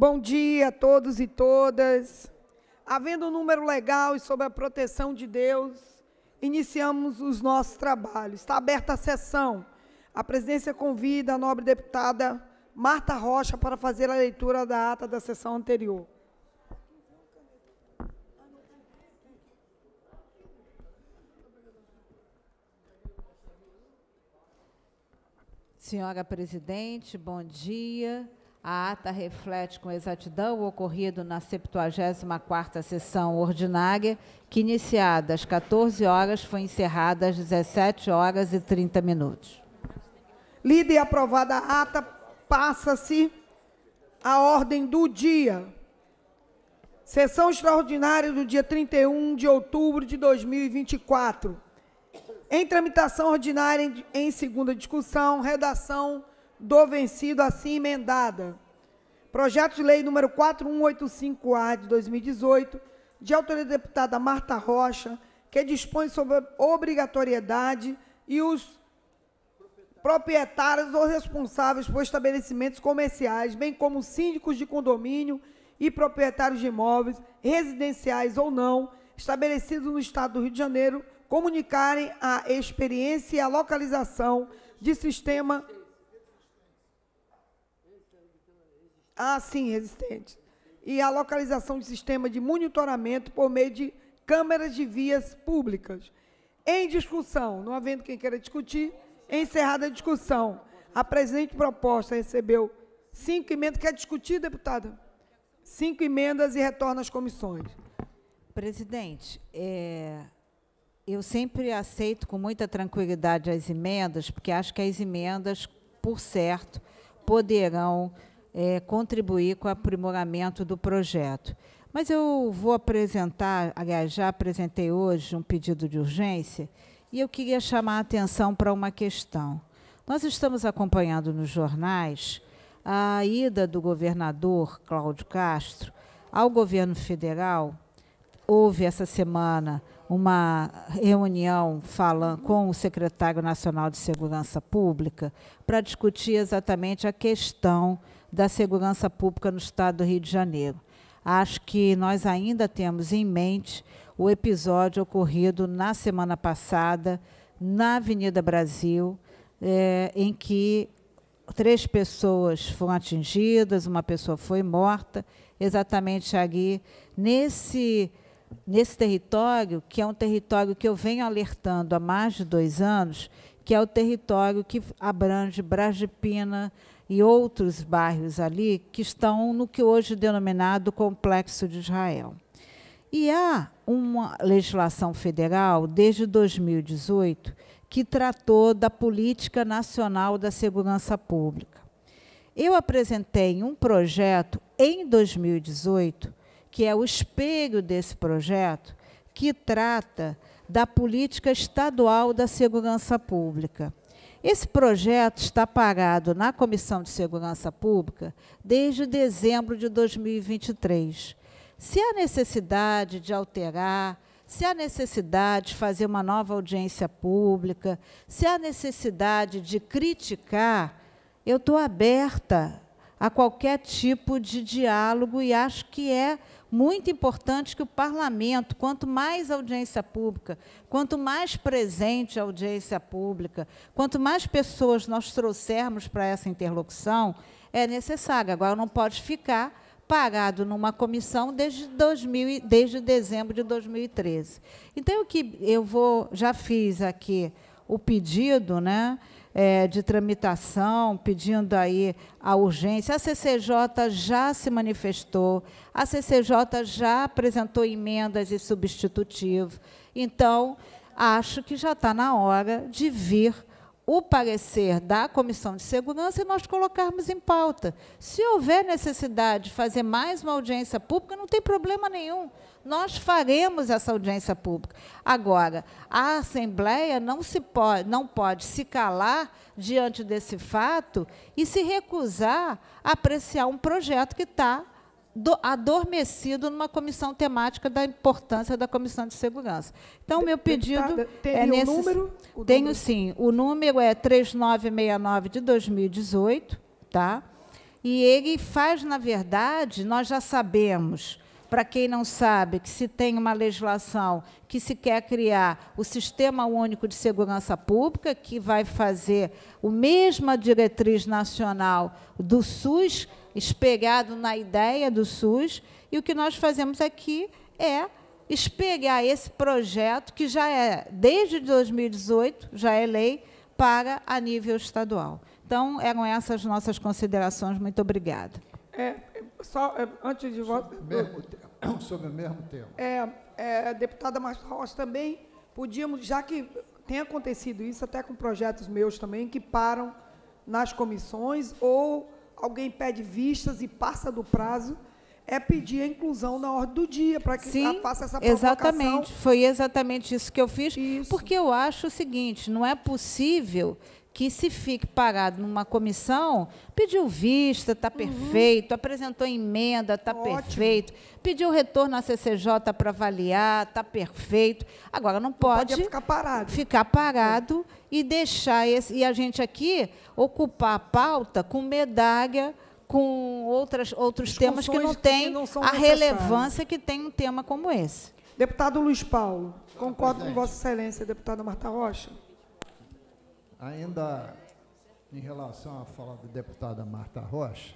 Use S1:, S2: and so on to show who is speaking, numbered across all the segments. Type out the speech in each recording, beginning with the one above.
S1: Bom dia a todos e todas. Havendo um número legal e sob a proteção de Deus, iniciamos os nossos trabalhos. Está aberta a sessão. A presidência convida a nobre deputada Marta Rocha para fazer a leitura da ata da sessão anterior.
S2: Senhora presidente, bom dia. A ata reflete com exatidão o ocorrido na 74ª sessão ordinária, que iniciada às 14 horas foi encerrada às 17 horas e 30 minutos.
S1: Lida e aprovada a ata, passa-se a ordem do dia. Sessão extraordinária do dia 31 de outubro de 2024. Em tramitação ordinária em, segunda discussão, redação do vencido assim emendada. Projeto de lei número 4185-A de 2018, de autoria da deputada Marta Rocha, que dispõe sobre a obrigatoriedade e os proprietários ou responsáveis por estabelecimentos comerciais, bem como síndicos de condomínio e proprietários de imóveis, residenciais ou não, estabelecidos no Estado do Rio de Janeiro, comunicarem a experiência e a localização de sistema Ah, sim, resistente. E a localização de sistema de monitoramento por meio de câmeras de vias públicas. Em discussão, não havendo quem queira discutir, encerrada a discussão. A presente proposta recebeu cinco emendas. Quer discutir, deputada? Cinco emendas e retorna às comissões.
S2: Presidente, é, eu sempre aceito com muita tranquilidade as emendas, porque acho que as emendas, por certo, poderão é, contribuir com o aprimoramento do projeto. Mas eu vou apresentar, aliás, já apresentei hoje um pedido de urgência, e eu queria chamar a atenção para uma questão. Nós estamos acompanhando nos jornais a ida do governador Cláudio Castro ao governo federal. Houve essa semana uma reunião falando com o secretário nacional de Segurança Pública para discutir exatamente a questão da segurança pública no estado do Rio de Janeiro. Acho que nós ainda temos em mente o episódio ocorrido na semana passada, na Avenida Brasil, é, em que três pessoas foram atingidas, uma pessoa foi morta, exatamente ali, nesse, nesse território, que é um território que eu venho alertando há mais de dois anos, que é o território que abrange Brasipina, e outros bairros ali que estão no que hoje é denominado Complexo de Israel. E há uma legislação federal, desde 2018, que tratou da Política Nacional da Segurança Pública. Eu apresentei um projeto em 2018, que é o espelho desse projeto, que trata da política estadual da segurança pública. Esse projeto está parado na Comissão de Segurança Pública desde dezembro de 2023. Se há necessidade de alterar, se há necessidade de fazer uma nova audiência pública, se há necessidade de criticar, eu estou aberta a qualquer tipo de diálogo e acho que é muito importante que o parlamento, quanto mais audiência pública, quanto mais presente a audiência pública, quanto mais pessoas nós trouxermos para essa interlocução, é necessário. Agora, não pode ficar parado numa comissão desde, 2000, desde dezembro de 2013. Então, o que eu vou, já fiz aqui o pedido, né? É, de tramitação, pedindo aí a urgência. A CCJ já se manifestou, a CCJ já apresentou emendas e substitutivos. Então, acho que já está na hora de vir o parecer da Comissão de Segurança e nós colocarmos em pauta. Se houver necessidade de fazer mais uma audiência pública, não tem problema nenhum. Nós faremos essa audiência pública. Agora, a Assembleia não, se pode, não pode se calar diante desse fato e se recusar a apreciar um projeto que está adormecido numa comissão temática da importância da Comissão de Segurança. Então, meu pedido é nesse...
S1: O número?
S2: O Tenho, número. sim. O número é 3969 de 2018, tá? E ele faz, na verdade, nós já sabemos, para quem não sabe, que se tem uma legislação que se quer criar o Sistema Único de Segurança Pública, que vai fazer o mesma diretriz nacional do SUS, espelhado na ideia do SUS, e o que nós fazemos aqui é espelhar esse projeto, que já é, desde 2018, já é lei, para a nível estadual. Então, eram essas nossas considerações. Muito obrigada.
S1: É, só, é, antes de votar...
S3: Sobre o mesmo tema.
S1: É, é, deputada Marta Rocha, também podíamos, já que tem acontecido isso, até com projetos meus também, que param nas comissões, ou alguém pede vistas e passa do prazo, é pedir a inclusão na ordem do dia, para que
S2: Sim,
S1: faça essa provocação.
S2: Exatamente, foi exatamente isso que eu fiz,
S1: Isso.
S2: porque eu acho o seguinte, não é possível que se fique parado numa comissão, pediu vista, está perfeito, apresentou emenda, está
S1: Uhum.
S2: Perfeito, pediu retorno à CCJ para avaliar, está perfeito. Agora, não pode,
S1: Pode ficar parado.
S2: ficar parado e deixar esse, e a gente aqui ocupar a pauta com medalha, com outras, outros temas que não têm
S1: não
S2: a relevância que tem um tema como esse.
S1: Deputado Luiz Paulo, concordo com
S3: presidente.
S1: Vossa Excelência, deputada Marta Rocha.
S3: Ainda em relação à fala da deputada Marta Rocha,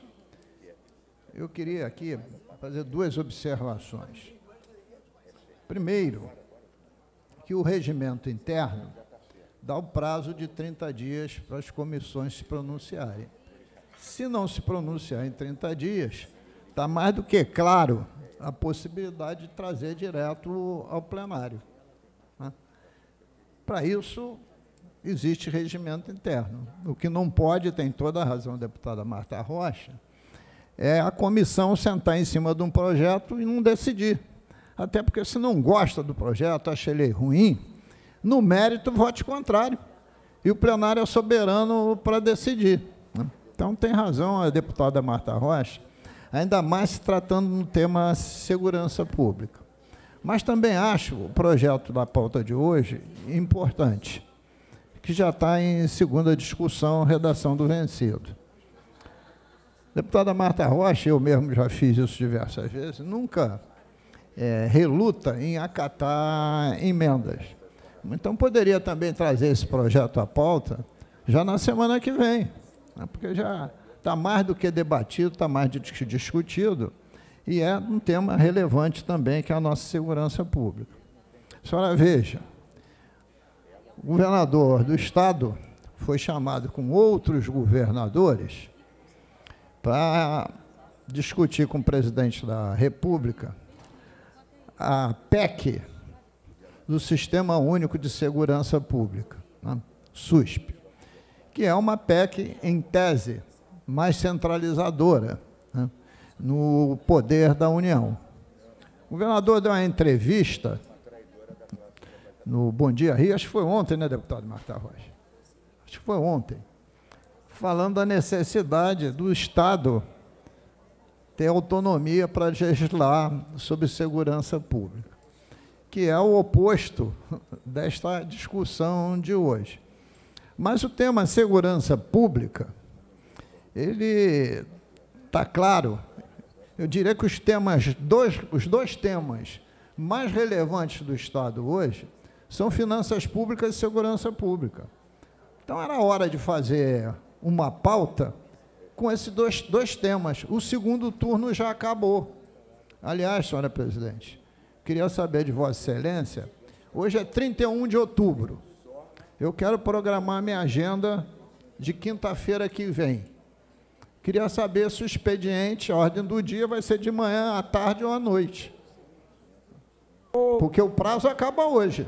S3: eu queria aqui fazer duas observações. Primeiro, que o regimento interno dá o prazo de 30 dias para as comissões se pronunciarem. Se não se pronunciar em 30 dias, está mais do que claro a possibilidade de trazer direto ao plenário. né? Para isso, existe regimento interno. O que não pode, tem toda a razão a deputada Marta Rocha, é a comissão sentar em cima de um projeto e não decidir. Até porque, se não gosta do projeto, acha ele ruim, no mérito, vote contrário. E o plenário é soberano para decidir. né? Então, tem razão a deputada Marta Rocha, ainda mais se tratando no tema segurança pública. Mas também acho o projeto da pauta de hoje importante, que já está em segunda discussão, redação do vencido. Deputada Marta Rocha, eu mesmo já fiz isso diversas vezes, nunca eh, reluta em acatar emendas. Então, poderia também trazer esse projeto à pauta já na semana que vem, né, porque já está mais do que debatido, está mais dis- discutido, e é um tema relevante também, que é a nossa segurança pública. A senhora veja, governador do Estado foi chamado com outros governadores para discutir com o presidente da República a PEC do Sistema Único de Segurança Pública, né? SUSP, que é uma PEC, em tese, mais centralizadora né? no poder da União. O governador deu uma entrevista no Bom Dia Rio, acho que foi ontem, né, deputado Marta Rocha? Acho que foi ontem, falando da necessidade do Estado ter autonomia para legislar sobre segurança pública, que é o oposto desta discussão de hoje. Mas o tema segurança pública, ele está claro. Eu diria que os temas, dois, os dois temas mais relevantes do Estado hoje são finanças públicas e segurança pública. Então era hora de fazer uma pauta com esses dois, dois temas. O segundo turno já acabou. Aliás, senhora presidente, queria saber de Vossa Excelência, hoje é 31 de outubro. Eu quero programar minha agenda de quinta-feira que vem. Queria saber se o expediente, a ordem do dia, vai ser de manhã, à tarde ou à noite. Porque o prazo acaba hoje.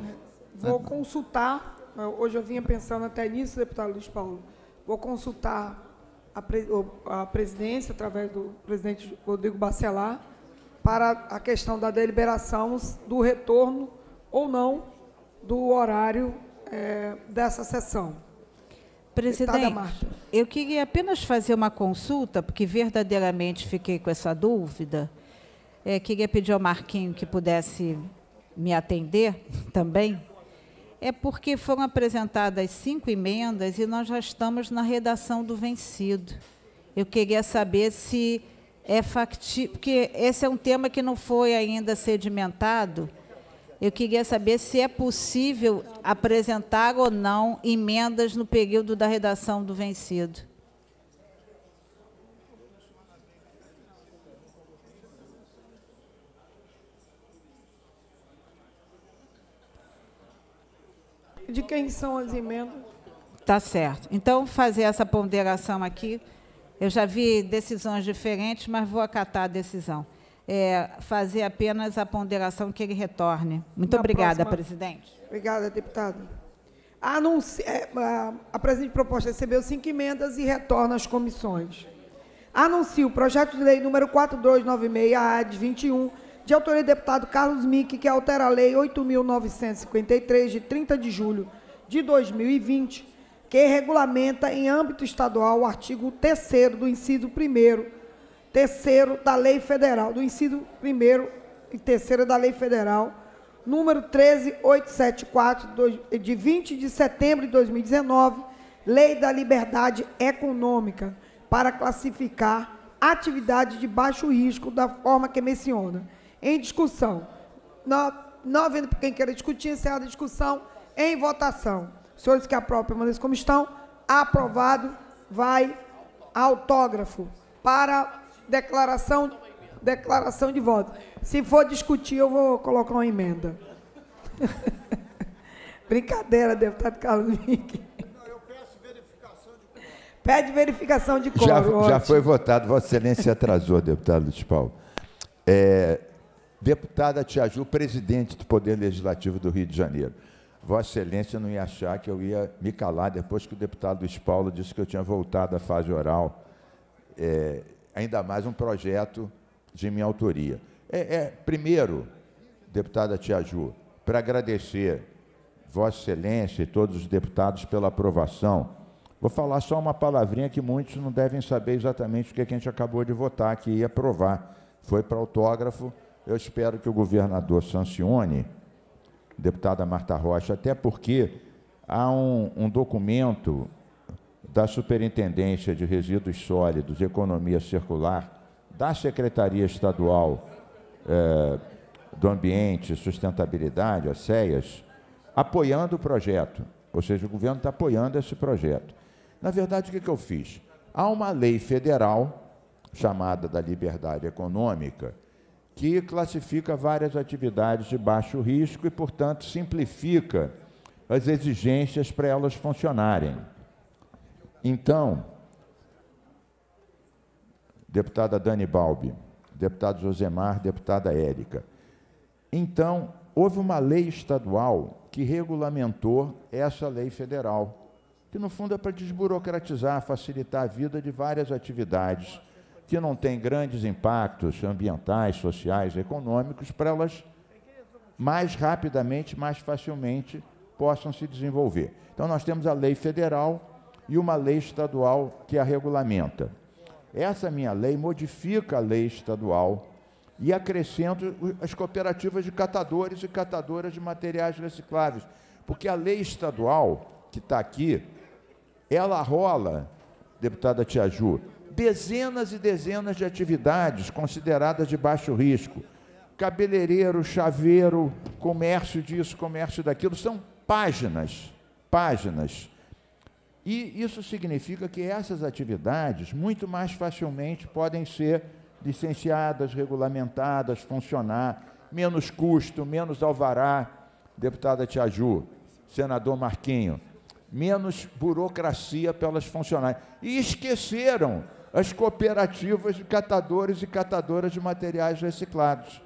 S1: Vou consultar, hoje eu vinha pensando até nisso, deputado Luiz Paulo, vou consultar a, pre- a presidência, através do presidente Rodrigo Bacelar, para a questão da deliberação do retorno ou não do horário eh, dessa sessão.
S2: Presidente, eu queria apenas fazer uma consulta, porque verdadeiramente fiquei com essa dúvida. É, queria pedir ao Marquinho que pudesse me atender também. É porque foram apresentadas cinco emendas e nós já estamos na redação do vencido. Eu queria saber se é factível, porque esse é um tema que não foi ainda sedimentado. Eu queria saber se é possível apresentar ou não emendas no período da redação do vencido.
S1: De quem são as emendas?
S2: Tá certo. Então, fazer essa ponderação aqui. Eu já vi decisões diferentes, mas vou acatar a decisão. É, fazer apenas a ponderação que ele retorne. Muito Na obrigada, próxima. presidente.
S1: Obrigada, deputada. Anunci... É, a, a presente proposta recebeu cinco emendas e retorna às comissões. Anuncio o projeto de lei número 4296-A de 21, de autoria do deputado Carlos Mick, que altera a lei 8.953, de 30 de julho de 2020, que regulamenta em âmbito estadual o artigo 3 do inciso 1 terceiro da Lei Federal, do inciso 1 e 3 da Lei Federal, número 13874, de 20 de setembro de 2019, Lei da Liberdade Econômica, para classificar atividade de baixo risco da forma que menciona em discussão. Não, não havendo quem queira discutir, encerrada a discussão, em votação. Senhores que aprovam, permaneçam como estão. Aprovado, vai autógrafo para declaração, declaração de voto. Se for discutir, eu vou colocar uma emenda. Brincadeira, deputado Carlos Mick. Pede verificação de coro.
S4: Já, já foi votado, Vossa Excelência atrasou, deputado Luiz Paulo. É, Deputada Tia Ju, presidente do Poder Legislativo do Rio de Janeiro. Vossa Excelência não ia achar que eu ia me calar depois que o deputado Luiz Paulo disse que eu tinha voltado à fase oral, é, ainda mais um projeto de minha autoria. É, é primeiro, deputada Tia Ju, para agradecer Vossa Excelência e todos os deputados pela aprovação, vou falar só uma palavrinha que muitos não devem saber exatamente o que a gente acabou de votar, que ia aprovar. Foi para autógrafo eu espero que o governador sancione, deputada Marta Rocha, até porque há um, um documento da Superintendência de Resíduos Sólidos e Economia Circular, da Secretaria Estadual eh, do Ambiente e Sustentabilidade, a SEAS, apoiando o projeto. Ou seja, o governo está apoiando esse projeto. Na verdade, o que, que eu fiz? Há uma lei federal, chamada da Liberdade Econômica, que classifica várias atividades de baixo risco e, portanto, simplifica as exigências para elas funcionarem. Então, deputada Dani Balbi, deputado Josemar, deputada Érica. Então, houve uma lei estadual que regulamentou essa lei federal, que no fundo é para desburocratizar, facilitar a vida de várias atividades que não têm grandes impactos ambientais, sociais, econômicos, para elas mais rapidamente, mais facilmente possam se desenvolver. Então, nós temos a lei federal e uma lei estadual que a regulamenta. Essa minha lei modifica a lei estadual e acrescenta as cooperativas de catadores e catadoras de materiais recicláveis, porque a lei estadual, que está aqui, ela rola, deputada Tia Ju, dezenas e dezenas de atividades consideradas de baixo risco. Cabeleireiro, chaveiro, comércio disso, comércio daquilo, são páginas, páginas. E isso significa que essas atividades muito mais facilmente podem ser licenciadas, regulamentadas, funcionar, menos custo, menos alvará, deputada Tiaju, senador Marquinho, menos burocracia pelas funcionárias. E esqueceram as cooperativas de catadores e catadoras de materiais reciclados.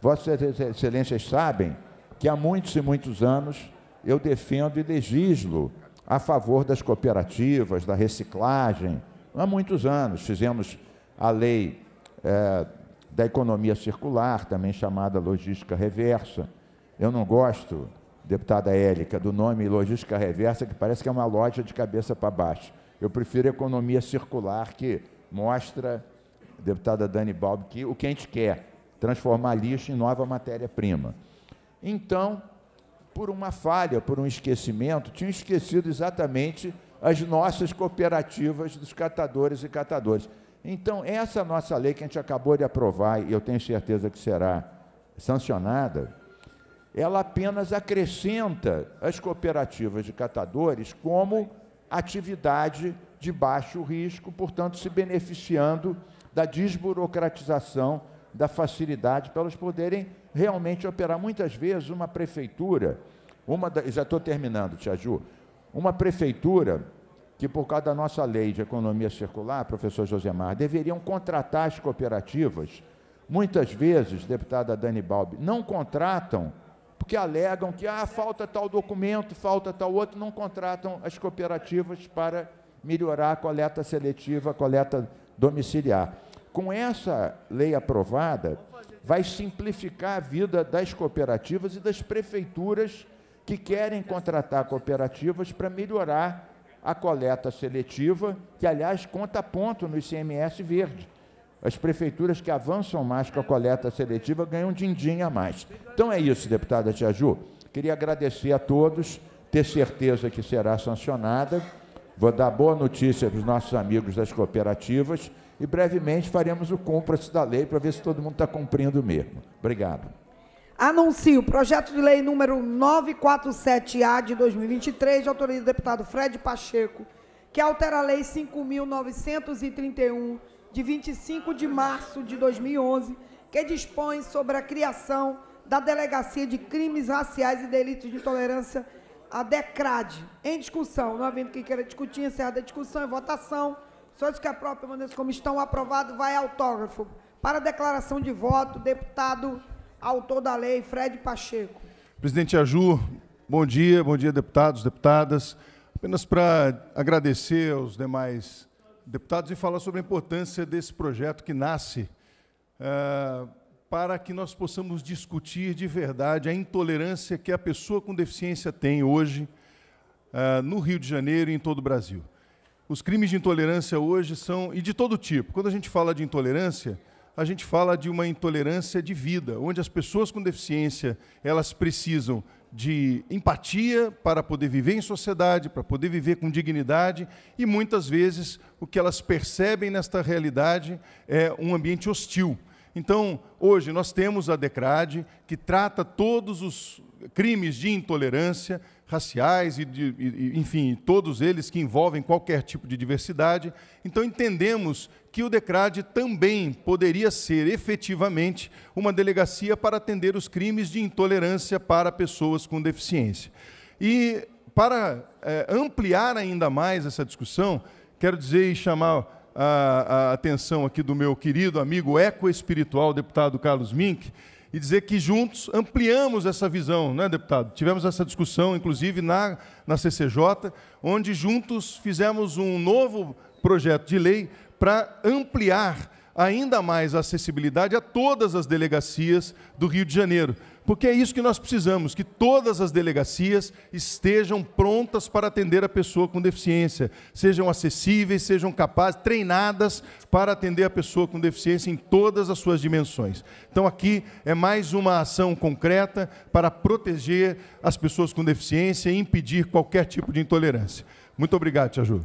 S4: Vossas Excelências sabem que há muitos e muitos anos eu defendo e legislo a favor das cooperativas, da reciclagem. Há muitos anos fizemos a lei é, da economia circular, também chamada logística reversa. Eu não gosto, deputada Élica, do nome logística reversa, que parece que é uma loja de cabeça para baixo. Eu prefiro economia circular, que mostra, deputada Dani Balbi, que o que a gente quer, transformar lixo em nova matéria-prima. Então, por uma falha, por um esquecimento, tinham esquecido exatamente as nossas cooperativas dos catadores e catadores. Então, essa nossa lei que a gente acabou de aprovar, e eu tenho certeza que será sancionada, ela apenas acrescenta as cooperativas de catadores como atividade de baixo risco, portanto, se beneficiando da desburocratização, da facilidade para elas poderem realmente operar. Muitas vezes, uma prefeitura, uma da, já estou terminando, Tia Ju, uma prefeitura que, por causa da nossa lei de economia circular, professor Josemar, deveriam contratar as cooperativas. Muitas vezes, deputada Dani Balbi, não contratam porque alegam que ah, falta tal documento, falta tal outro, não contratam as cooperativas para melhorar a coleta seletiva, a coleta domiciliar. Com essa lei aprovada, vai simplificar a vida das cooperativas e das prefeituras que querem contratar cooperativas para melhorar a coleta seletiva, que, aliás, conta ponto no ICMS verde. As prefeituras que avançam mais com a coleta seletiva ganham din-din a mais. Então é isso, deputada Tia Ju. Queria agradecer a todos, ter certeza que será sancionada. Vou dar boa notícia para os nossos amigos das cooperativas e brevemente faremos o cúmplice da lei para ver se todo mundo está cumprindo mesmo. Obrigado.
S1: Anuncio o projeto de lei número 947-A de 2023, de autoria do deputado Fred Pacheco, que altera a lei 5.931 de 25 de março de 2011, que dispõe sobre a criação da Delegacia de Crimes Raciais e Delitos de Intolerância, a DECRAD. Em discussão, não havendo quem queira discutir, encerrada a discussão e votação. Senhores que própria maneira como estão aprovado, vai autógrafo. Para declaração de voto, deputado autor da lei, Fred Pacheco.
S5: Presidente Aju, bom dia, bom dia, deputados, deputadas. Apenas para agradecer aos demais deputados e falar sobre a importância desse projeto que nasce uh, para que nós possamos discutir de verdade a intolerância que a pessoa com deficiência tem hoje uh, no Rio de Janeiro e em todo o Brasil. Os crimes de intolerância hoje são, e de todo tipo. Quando a gente fala de intolerância, a gente fala de uma intolerância de vida, onde as pessoas com deficiência elas precisam de empatia para poder viver em sociedade, para poder viver com dignidade, e muitas vezes o que elas percebem nesta realidade é um ambiente hostil. Então, hoje nós temos a DECRAD, que trata todos os crimes de intolerância, raciais e, de, e, enfim, todos eles que envolvem qualquer tipo de diversidade. Então entendemos que o DECRAD também poderia ser efetivamente uma delegacia para atender os crimes de intolerância para pessoas com deficiência. E para é, ampliar ainda mais essa discussão, quero dizer e chamar a, a atenção aqui do meu querido amigo eco-espiritual, deputado Carlos Mink, e dizer que juntos ampliamos essa visão, né, deputado? Tivemos essa discussão, inclusive, na, na CCJ, onde juntos fizemos um novo projeto de lei para ampliar ainda mais a acessibilidade a todas as delegacias do Rio de Janeiro. Porque é isso que nós precisamos, que todas as delegacias estejam prontas para atender a pessoa com deficiência, sejam acessíveis, sejam capazes, treinadas para atender a pessoa com deficiência em todas as suas dimensões. Então aqui é mais uma ação concreta para proteger as pessoas com deficiência e impedir qualquer tipo de intolerância. Muito obrigado, Tia Ju.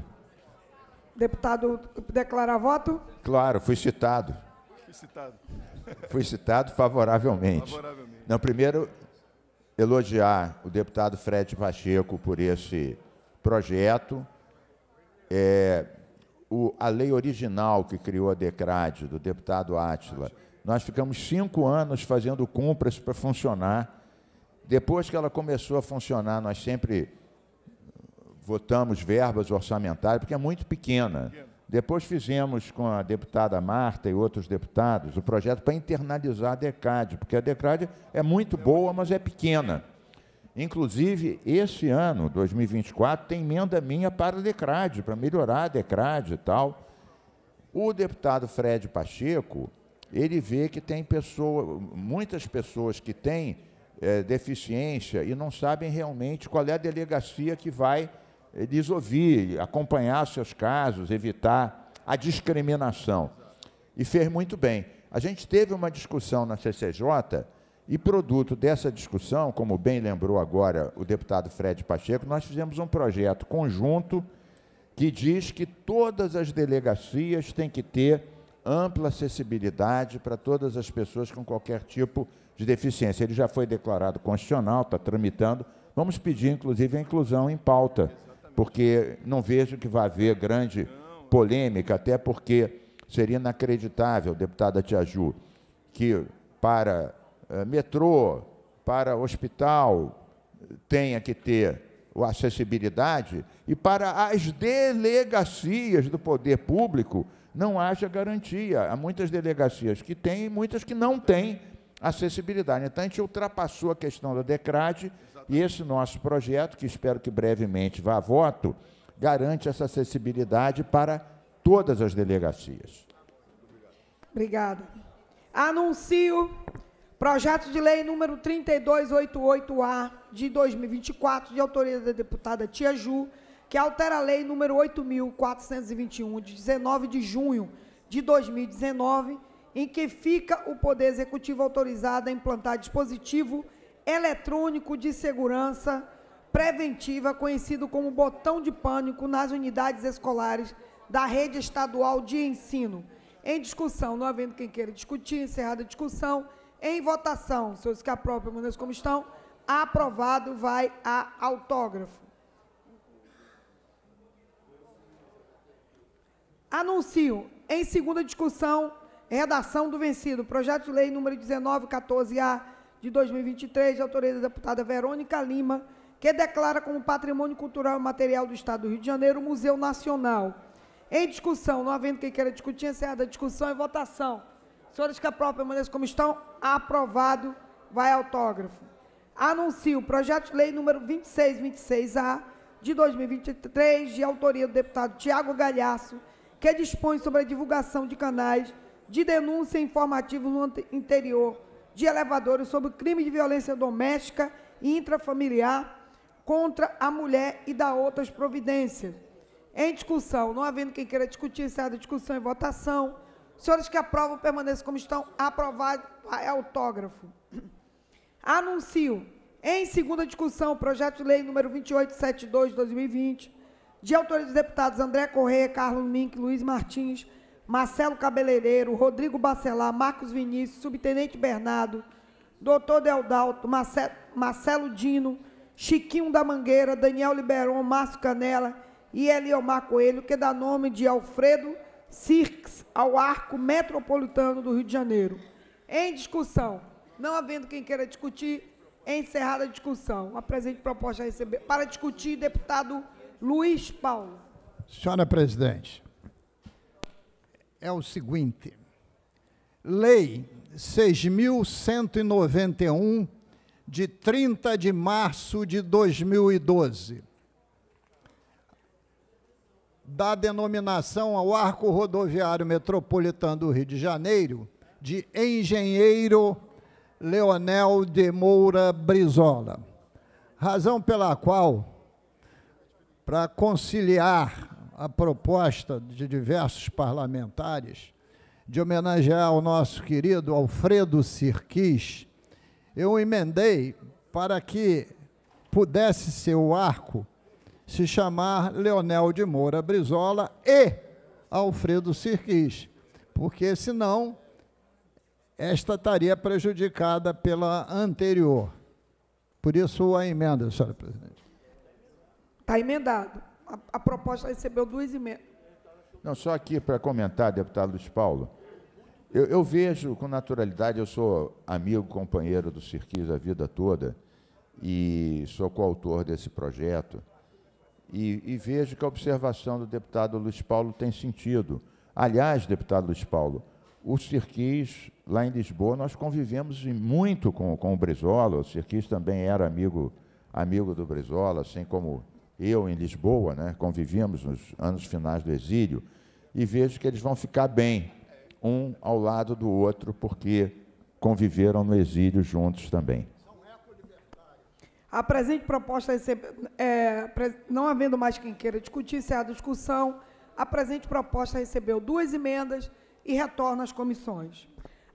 S1: Deputado, declarar voto?
S4: Claro, fui citado. Fui citado. Fui citado favoravelmente. favoravelmente. Não, primeiro, elogiar o deputado Fred Pacheco por esse projeto. É, o, a lei original que criou a DECRAD, do deputado Átila, nós ficamos cinco anos fazendo compras para funcionar. Depois que ela começou a funcionar, nós sempre votamos verbas orçamentárias, porque é muito pequena. Depois fizemos com a deputada Marta e outros deputados o projeto para internalizar a DECAD, porque a DECAD é muito boa, mas é pequena. Inclusive, esse ano, 2024, tem emenda minha para a DECRAD, para melhorar a DECRAD e tal. O deputado Fred Pacheco, ele vê que tem pessoa, muitas pessoas que têm é, deficiência e não sabem realmente qual é a delegacia que vai lhes ouvir, acompanhar seus casos, evitar a discriminação. E fez muito bem. A gente teve uma discussão na CCJ e, produto dessa discussão, como bem lembrou agora o deputado Fred Pacheco, nós fizemos um projeto conjunto que diz que todas as delegacias têm que ter ampla acessibilidade para todas as pessoas com qualquer tipo de deficiência. Ele já foi declarado constitucional, está tramitando. Vamos pedir, inclusive, a inclusão em pauta, porque não vejo que vai haver grande polêmica, até porque seria inacreditável, deputada Tiaju, que para uh, metrô, para hospital, tenha que ter a acessibilidade e para as delegacias do poder público não haja garantia. Há muitas delegacias que têm e muitas que não têm acessibilidade. Então, a gente ultrapassou a questão da DECRAD e esse nosso projeto, que espero que brevemente vá a voto, garante essa acessibilidade para todas as delegacias.
S1: Obrigada. Anuncio projeto de lei número 3288-A de 2024, de autoria da deputada Tia Ju, que altera a lei número 8.421, de 19 de junho de 2019, em que fica o Poder Executivo autorizado a implantar dispositivo eletrônico de segurança preventiva, conhecido como botão de pânico, nas unidades escolares da rede estadual de ensino. Em discussão, não havendo quem queira discutir, encerrada a discussão, em votação, senhores que aprovam, permaneçam como estão, aprovado, vai a autógrafo. Anuncio, em segunda discussão, redação do vencido, projeto de lei número 1914A de 2023, de autoria da deputada Verônica Lima, que declara como patrimônio cultural e material do Estado do Rio de Janeiro o Museu Nacional. Em discussão, não havendo quem queira discutir, encerrada a discussão e votação. Senhores que aprovam, permaneçam como estão, aprovado, vai autógrafo. Anuncio o projeto de lei número 2626A de 2023, de autoria do deputado Tiago Galhaço, que dispõe sobre a divulgação de canais de denúncia informativos no interior de elevadores sobre crime de violência doméstica e intrafamiliar contra a mulher e da outras providências. Em discussão, não havendo quem queira discutir, encerrada a discussão e votação. Senhores que aprovam, permaneçam como estão. Aprovado, é autógrafo. Anuncio, em segunda discussão, o projeto de lei número 2872 de 2020, de autoria dos deputados André Correia, Carlos Mink, Luiz Martins, Marcelo Cabeleireiro, Rodrigo Bacelar, Marcos Vinícius, Subtenente Bernardo, Doutor Deodalto, Marcelo, Marcelo Dino, Chiquinho da Mangueira, Daniel Liberon, Márcio Canela e Eliomar Coelho, que dá nome de Alfredo Cirques ao Arco Metropolitano do Rio de Janeiro. Em discussão, não havendo quem queira discutir, encerrada a discussão. A presente proposta a receber para discutir, deputado Luiz Paulo.
S3: Senhora presidente, é o seguinte: Lei 6.191, de 30 de março de 2012, dá denominação ao arco rodoviário metropolitano do Rio de Janeiro de Engenheiro Leonel de Moura Brizola. Razão pela qual para conciliar a proposta de diversos parlamentares de homenagear o nosso querido Alfredo Sirquis, eu emendei para que pudesse ser o arco se chamar Leonel de Moura Brizola e Alfredo Sirquis, porque senão esta estaria prejudicada pela anterior. Por isso a emenda, senhora presidente.
S1: Está emendado. A, a, proposta recebeu duas emendas.
S4: Não, só aqui para comentar, deputado Luiz Paulo. Eu, eu, vejo com naturalidade, eu sou amigo, companheiro do Cirquis a vida toda e sou coautor desse projeto. E, e, vejo que a observação do deputado Luiz Paulo tem sentido. Aliás, deputado Luiz Paulo, o Cirquis, lá em Lisboa, nós convivemos muito com, com o Brizola, o Cirquis também era amigo, amigo do Brizola, assim como eu em Lisboa, né, convivíamos nos anos finais do exílio, e vejo que eles vão ficar bem, um ao lado do outro, porque conviveram no exílio juntos também.
S1: A presente proposta, é, não havendo mais quem queira discutir, se a discussão, a presente proposta recebeu duas emendas e retorna às comissões.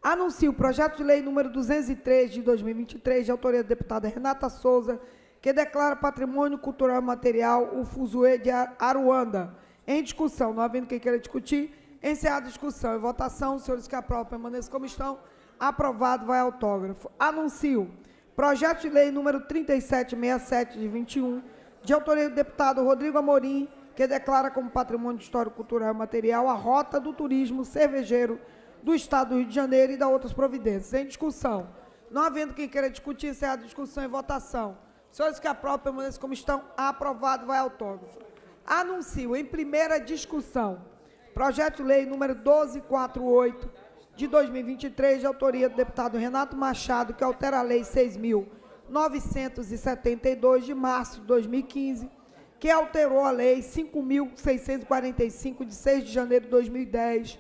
S1: Anuncio o projeto de lei número 203 de 2023, de autoria da deputada Renata Souza, que declara patrimônio cultural material o Fuzue de Aruanda, Em discussão, não havendo quem queira discutir, encerrada a discussão e votação, os senhores que aprovam permaneçam como estão. Aprovado, vai autógrafo. Anuncio. Projeto de lei número 3767 de 21, de autoria do deputado Rodrigo Amorim, que declara como patrimônio histórico, cultural e material a rota do turismo cervejeiro do Estado do Rio de Janeiro e da outras providências. Em discussão. Não havendo quem queira discutir, encerrada a discussão e votação. Senhores que aprovam, permaneçam como estão. Aprovado, vai autógrafo. Anuncio em primeira discussão. Projeto de lei número 1248 de 2023, de autoria do deputado Renato Machado, que altera a lei 6.972 de março de 2015, que alterou a lei 5.645 de 6 de janeiro de 2010,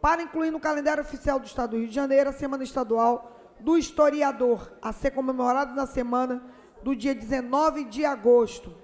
S1: para incluir no calendário oficial do Estado do Rio de Janeiro a Semana Estadual do Historiador, a ser comemorado na semana do dia 19 de agosto.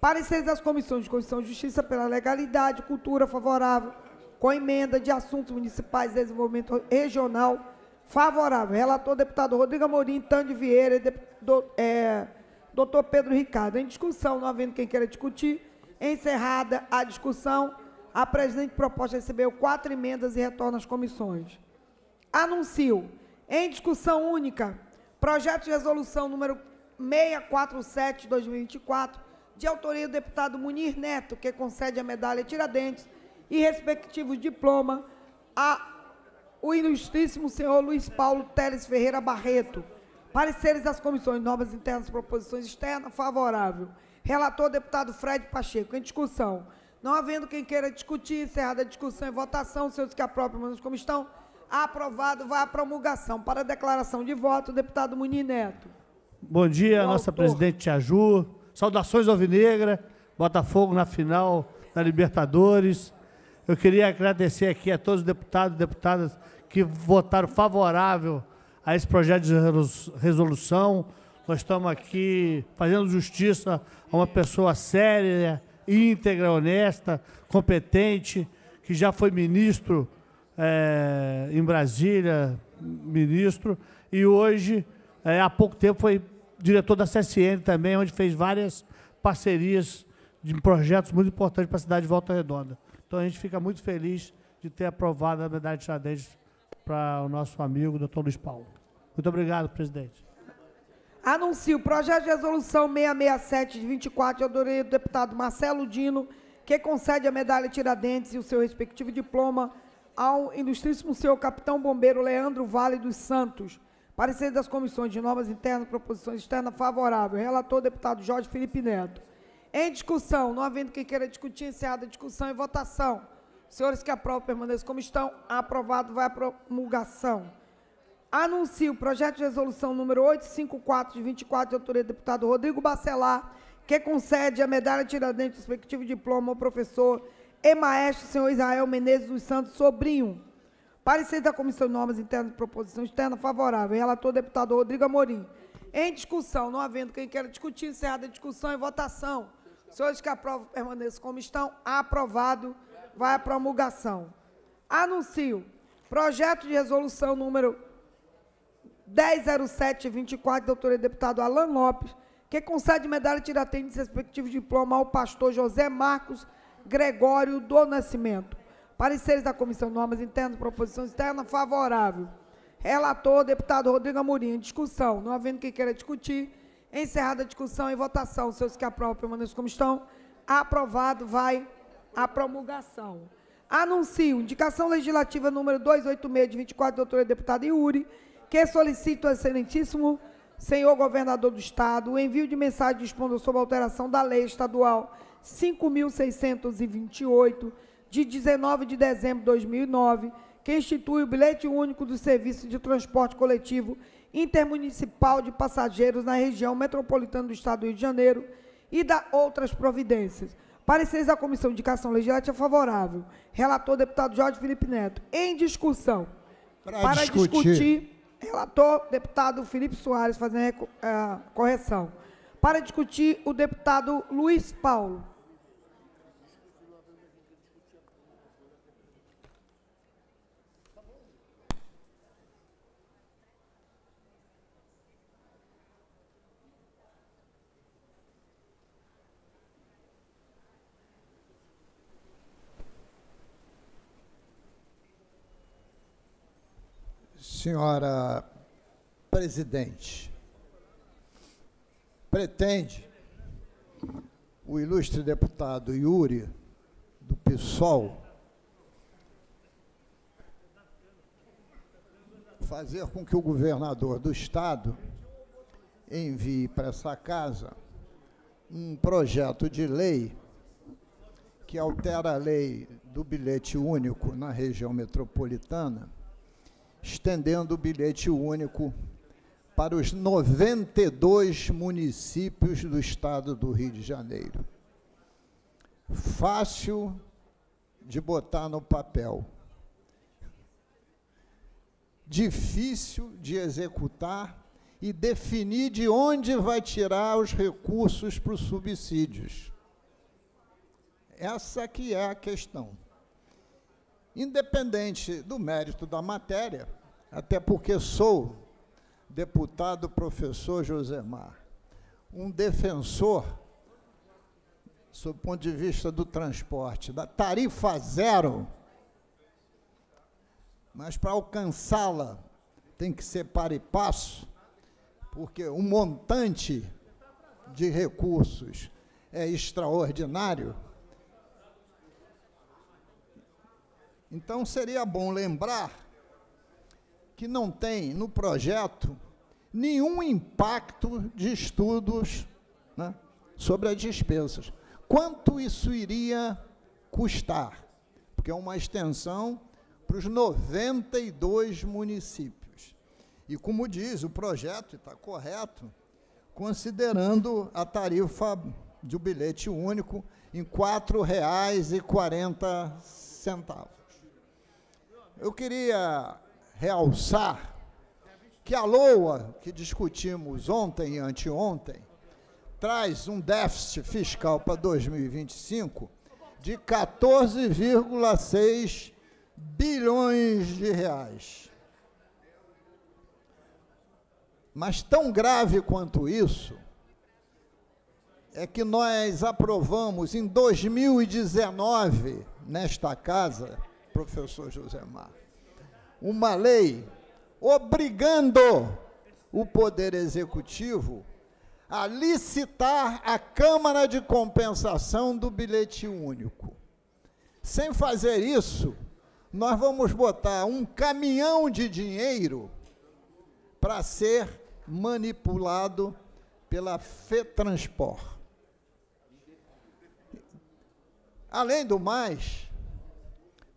S1: Pareceres das comissões de Constituição e Justiça pela legalidade, cultura favorável, com emenda de assuntos municipais e desenvolvimento regional favorável. Relator, deputado Rodrigo Amorim, Tande Vieira e do, é, doutor Pedro Ricardo. Em discussão, não havendo quem queira discutir, encerrada a discussão, a presidente proposta recebeu quatro emendas e retorna às comissões. Anuncio, em discussão única, projeto de resolução número 647 de 2024, de autoria do deputado Munir Neto, que concede a medalha Tiradentes e respectivo diploma a o ilustríssimo senhor Luiz Paulo Teles Ferreira Barreto. Pareceres das comissões normas internas proposições externas, favorável. Relator, deputado Fred Pacheco. Em discussão. Não havendo quem queira discutir, encerrada a discussão e votação, senhores que aprovam, como estão, aprovado, vai à promulgação. Para a declaração de voto, deputado Munir Neto.
S6: Bom dia, nossa autor. presidente Tiaju. Saudações Alvinegra, Botafogo na final da Libertadores. Eu queria agradecer aqui a todos os deputados e deputadas que votaram favorável a esse projeto de resolução. Nós estamos aqui fazendo justiça a uma pessoa séria, íntegra, honesta, competente, que já foi ministro é, em Brasília, ministro, e hoje, é, há pouco tempo, foi diretor da CSN também, onde fez várias parcerias de projetos muito importantes para a cidade de Volta Redonda. Então a gente fica muito feliz de ter aprovado a medalha de xadrez para o nosso amigo, doutor Luiz Paulo. Muito obrigado, presidente.
S1: Anuncio o projeto de resolução 667 de 24 de autoria do deputado Marcelo Dino, que concede a medalha Tiradentes e o seu respectivo diploma ao ilustríssimo senhor capitão bombeiro Leandro Vale dos Santos. Parecer das comissões de normas internas, proposições externas favorável. Relator, deputado Jorge Felipe Neto. Em discussão, não havendo quem queira discutir, encerrada a discussão e votação. Senhores que aprovam, permaneçam como estão. Aprovado, vai à promulgação. Anuncio o projeto de resolução número 854 de 24 de autoria do deputado Rodrigo Bacelar, que concede a medalha Tiradentes, respectivo diploma ao professor e maestro senhor Israel Menezes dos Santos Sobrinho. Parecer da Comissão de Normas Internas de Proposição Externa favorável. Relator deputado Rodrigo Amorim. Em discussão, não havendo quem queira discutir, encerrada a discussão e votação. Senhores que aprovam, permaneçam como estão. Aprovado. Vai à promulgação. Anuncio. Projeto de resolução número 1007-24, doutor e deputado Alan Lopes, que concede medalha Tiratentes respectivo diploma ao pastor José Marcos Gregório do Nascimento. Pareceres da Comissão de Normas Internas, proposição externa, favorável. Relator, deputado Rodrigo Amorim. Discussão. Não havendo quem queira discutir, Encerrada a discussão e votação. Seus que aprovam permaneçam como estão. Aprovado, vai a promulgação. Anuncio indicação legislativa número 286 de 24, doutora deputada Iuri, que solicita ao excelentíssimo senhor governador do Estado o envio de mensagem dispondo sobre a alteração da lei estadual 5.628, de 19 de dezembro de 2009, que institui o bilhete único do serviço de transporte coletivo intermunicipal de passageiros na região metropolitana do Estado do Rio de Janeiro e da outras providências. Pareceres da Comissão de Indicação Legislativa favorável. Relator, deputado Jorge Felipe Neto. Em discussão.
S3: Pra para discutir. discutir.
S1: relator, deputado Felipe Soares, fazendo a uh, correção. Para discutir, o deputado Luiz Paulo.
S3: Senhora presidente, pretende o ilustre deputado Yuri, do PSOL, fazer com que o governador do Estado envie para essa casa um projeto de lei que altera a lei do bilhete único na região metropolitana, estendendo o bilhete único para os 92 municípios do estado do Rio de Janeiro. Fácil de botar no papel. Difícil de executar e definir de onde vai tirar os recursos para os subsídios. Essa que é a questão. Independente do mérito da matéria, até porque sou deputado professor Josemar, um defensor, sob o ponto de vista do transporte, da tarifa zero, mas para alcançá-la tem que ser para e passo, porque o montante de recursos é extraordinário. Então seria bom lembrar que não tem no projeto nenhum impacto de estudos né, sobre as despesas. Quanto isso iria custar? Porque é uma extensão para os 92 municípios. E como diz o projeto, está correto, considerando a tarifa de um bilhete único em R$ 4,40. Eu queria realçar que a LOA, que discutimos ontem e anteontem, traz um déficit fiscal para 2025 de 14,6 bilhões de reais. Mas tão grave quanto isso é que nós aprovamos em 2019, nesta casa, professor José Mar, uma lei obrigando o Poder Executivo a licitar a Câmara de Compensação do bilhete único. Sem fazer isso, nós vamos botar um caminhão de dinheiro para ser manipulado pela FETransport. Além do mais,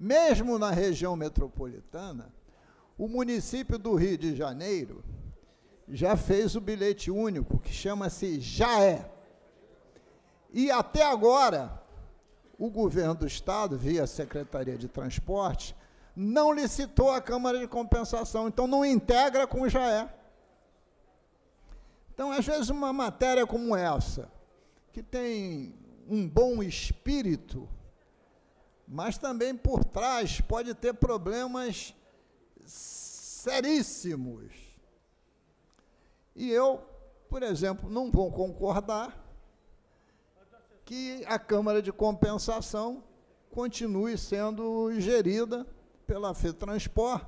S3: mesmo na região metropolitana, o município do Rio de Janeiro já fez o bilhete único, que chama-se JAE. E até agora, o governo do Estado, via Secretaria de Transporte, não licitou a Câmara de Compensação, então não integra com o JAE. Então, às vezes, uma matéria como essa, que tem um bom espírito, mas também por trás pode ter problemas seríssimos. E eu, por exemplo, não vou concordar que a Câmara de Compensação continue sendo gerida pela FETransport,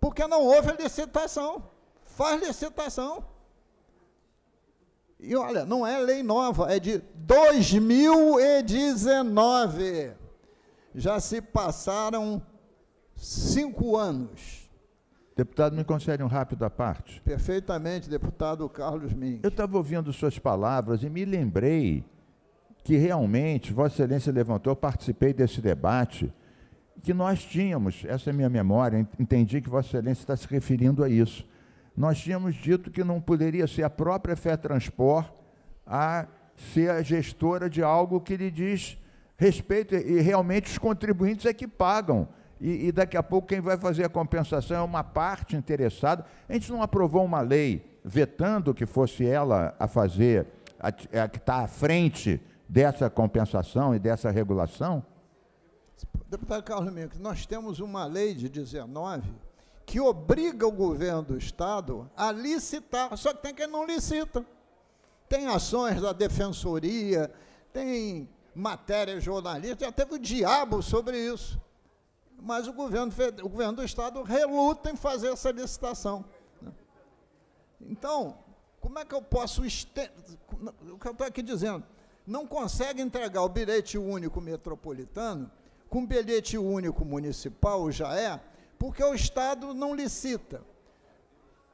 S3: porque não houve licitação. Faz licitação. E olha, não é lei nova, é de 2019 já se passaram cinco anos.
S4: Deputado, me concede um rápido à parte?
S3: Perfeitamente, deputado Carlos Mendes.
S4: Eu estava ouvindo suas palavras e me lembrei que realmente Vossa Excelência levantou, participei desse debate, que nós tínhamos, essa é a minha memória, entendi que Vossa Excelência está se referindo a isso. Nós tínhamos dito que não poderia ser a própria Fé Transport a ser a gestora de algo que lhe diz respeito, e realmente os contribuintes é que pagam. E, e, daqui a pouco quem vai fazer a compensação é uma parte interessada. A gente não aprovou uma lei vetando que fosse ela a fazer, a, a que está à frente dessa compensação e dessa regulação?
S3: Deputado Carlos Mendes, nós temos uma lei de 19 que obriga o governo do Estado a licitar, só que tem quem não licita. Tem ações da defensoria, tem matéria jornalista, já teve o diabo sobre isso. mas o governo, o governo do Estado reluta em fazer essa licitação. Né? Então, como é que eu posso. O que eu estou aqui dizendo? Não consegue entregar o bilhete único metropolitano com bilhete único municipal, já é, porque o Estado não licita.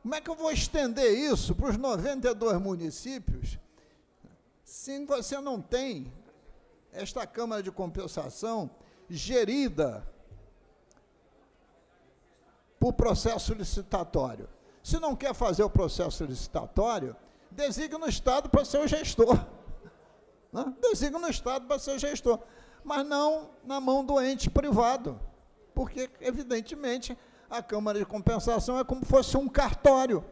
S3: Como é que eu vou estender isso para os 92 municípios se você não tem esta Câmara de Compensação gerida por processo licitatório? Se não quer fazer o processo licitatório, designa o Estado para ser o gestor. Né? Designa o Estado para ser o gestor. Mas não na mão do ente privado. Porque, evidentemente, a Câmara de Compensação é como se fosse um cartório.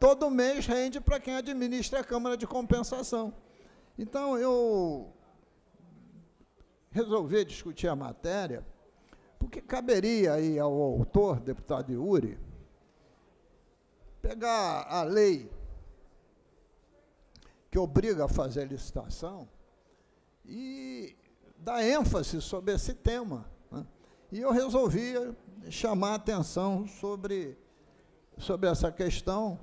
S3: Todo mês rende para quem administra a Câmara de Compensação. Então, eu resolvi discutir a matéria, porque caberia aí ao autor, deputado Yuri, pegar a lei que obriga a fazer a licitação e dar ênfase sobre esse tema. Né? E eu resolvi chamar a atenção sobre, sobre essa questão,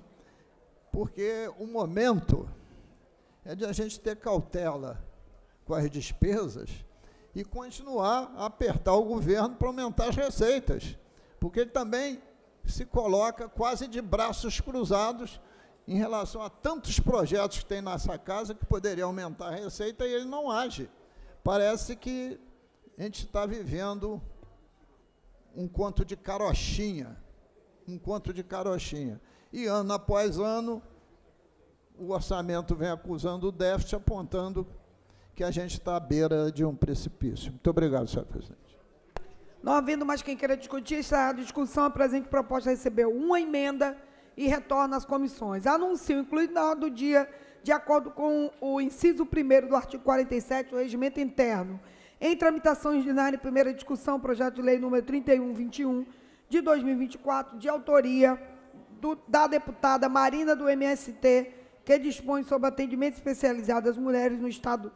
S3: porque o momento é de a gente ter cautela com as despesas e continuar a apertar o governo para aumentar as receitas, porque ele também se coloca quase de braços cruzados em relação a tantos projetos que tem nessa casa que poderia aumentar a receita e ele não age. Parece que a gente está vivendo um conto de carochinha, um conto de carochinha. E ano após ano, o orçamento vem acusando o déficit, apontando que a gente está à beira de um precipício. Muito obrigado, senhor presidente.
S1: Não havendo mais quem queira discutir, esta discussão, a presente proposta recebeu uma emenda e retorna às comissões. Anuncio, incluído na ordem do dia, de acordo com o inciso 1 do artigo 47 do Regimento Interno, em tramitação ordinária em primeira discussão, projeto de lei número 3121 de 2024, de autoria do, da deputada Marina do MST, que dispõe sobre atendimento especializado às mulheres no estado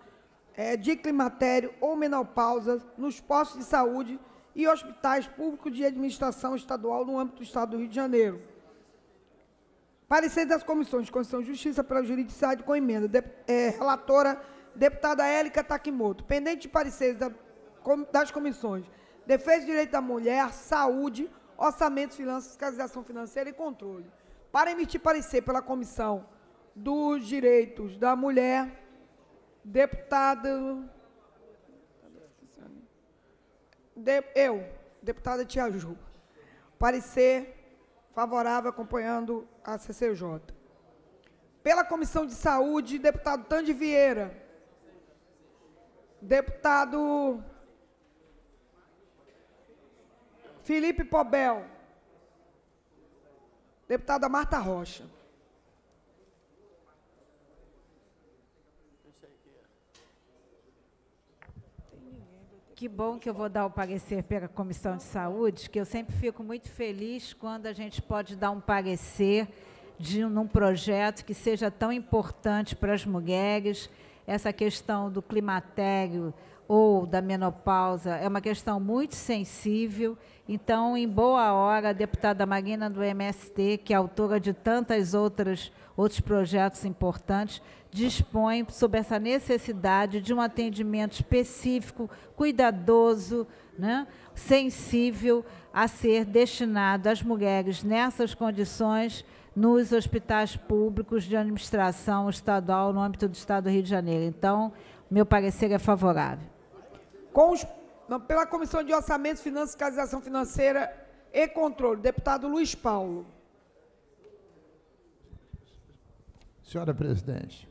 S1: é, de climatério ou menopausa, nos postos de saúde e hospitais públicos de administração estadual no âmbito do Estado do Rio de Janeiro. Parecer das comissões de Constituição e Justiça pela Juridicidade com emenda. De, é, relatora, deputada Élica Takimoto. Pendente de pareceres da, das comissões Defesa do Direito da Mulher, Saúde, Orçamento, Finanças, Fiscalização Financeira e Controle. Para emitir parecer pela Comissão dos Direitos da Mulher, deputado de, eu, deputada Tia Ju, parecer favorável acompanhando a CCJ. Pela Comissão de Saúde, deputado Tandy Vieira. Deputado Felipe Pobel. Deputada Marta Rocha.
S2: Que bom que eu vou dar o parecer pela Comissão de Saúde, que eu sempre fico muito feliz quando a gente pode dar um parecer de um projeto que seja tão importante para as mulheres. Essa questão do climatério ou da menopausa é uma questão muito sensível. Então, em boa hora, a deputada Marina do MST, que é autora de tantas outras outros projetos importantes, dispõe sobre essa necessidade de um atendimento específico, cuidadoso, né, sensível a ser destinado às mulheres nessas condições nos hospitais públicos de administração estadual no âmbito do Estado do Rio de Janeiro. Então, meu parecer é favorável.
S1: Com os, pela Comissão de Orçamento, Finanças, Fiscalização Financeira e Controle, deputado Luiz Paulo.
S3: Senhora presidente,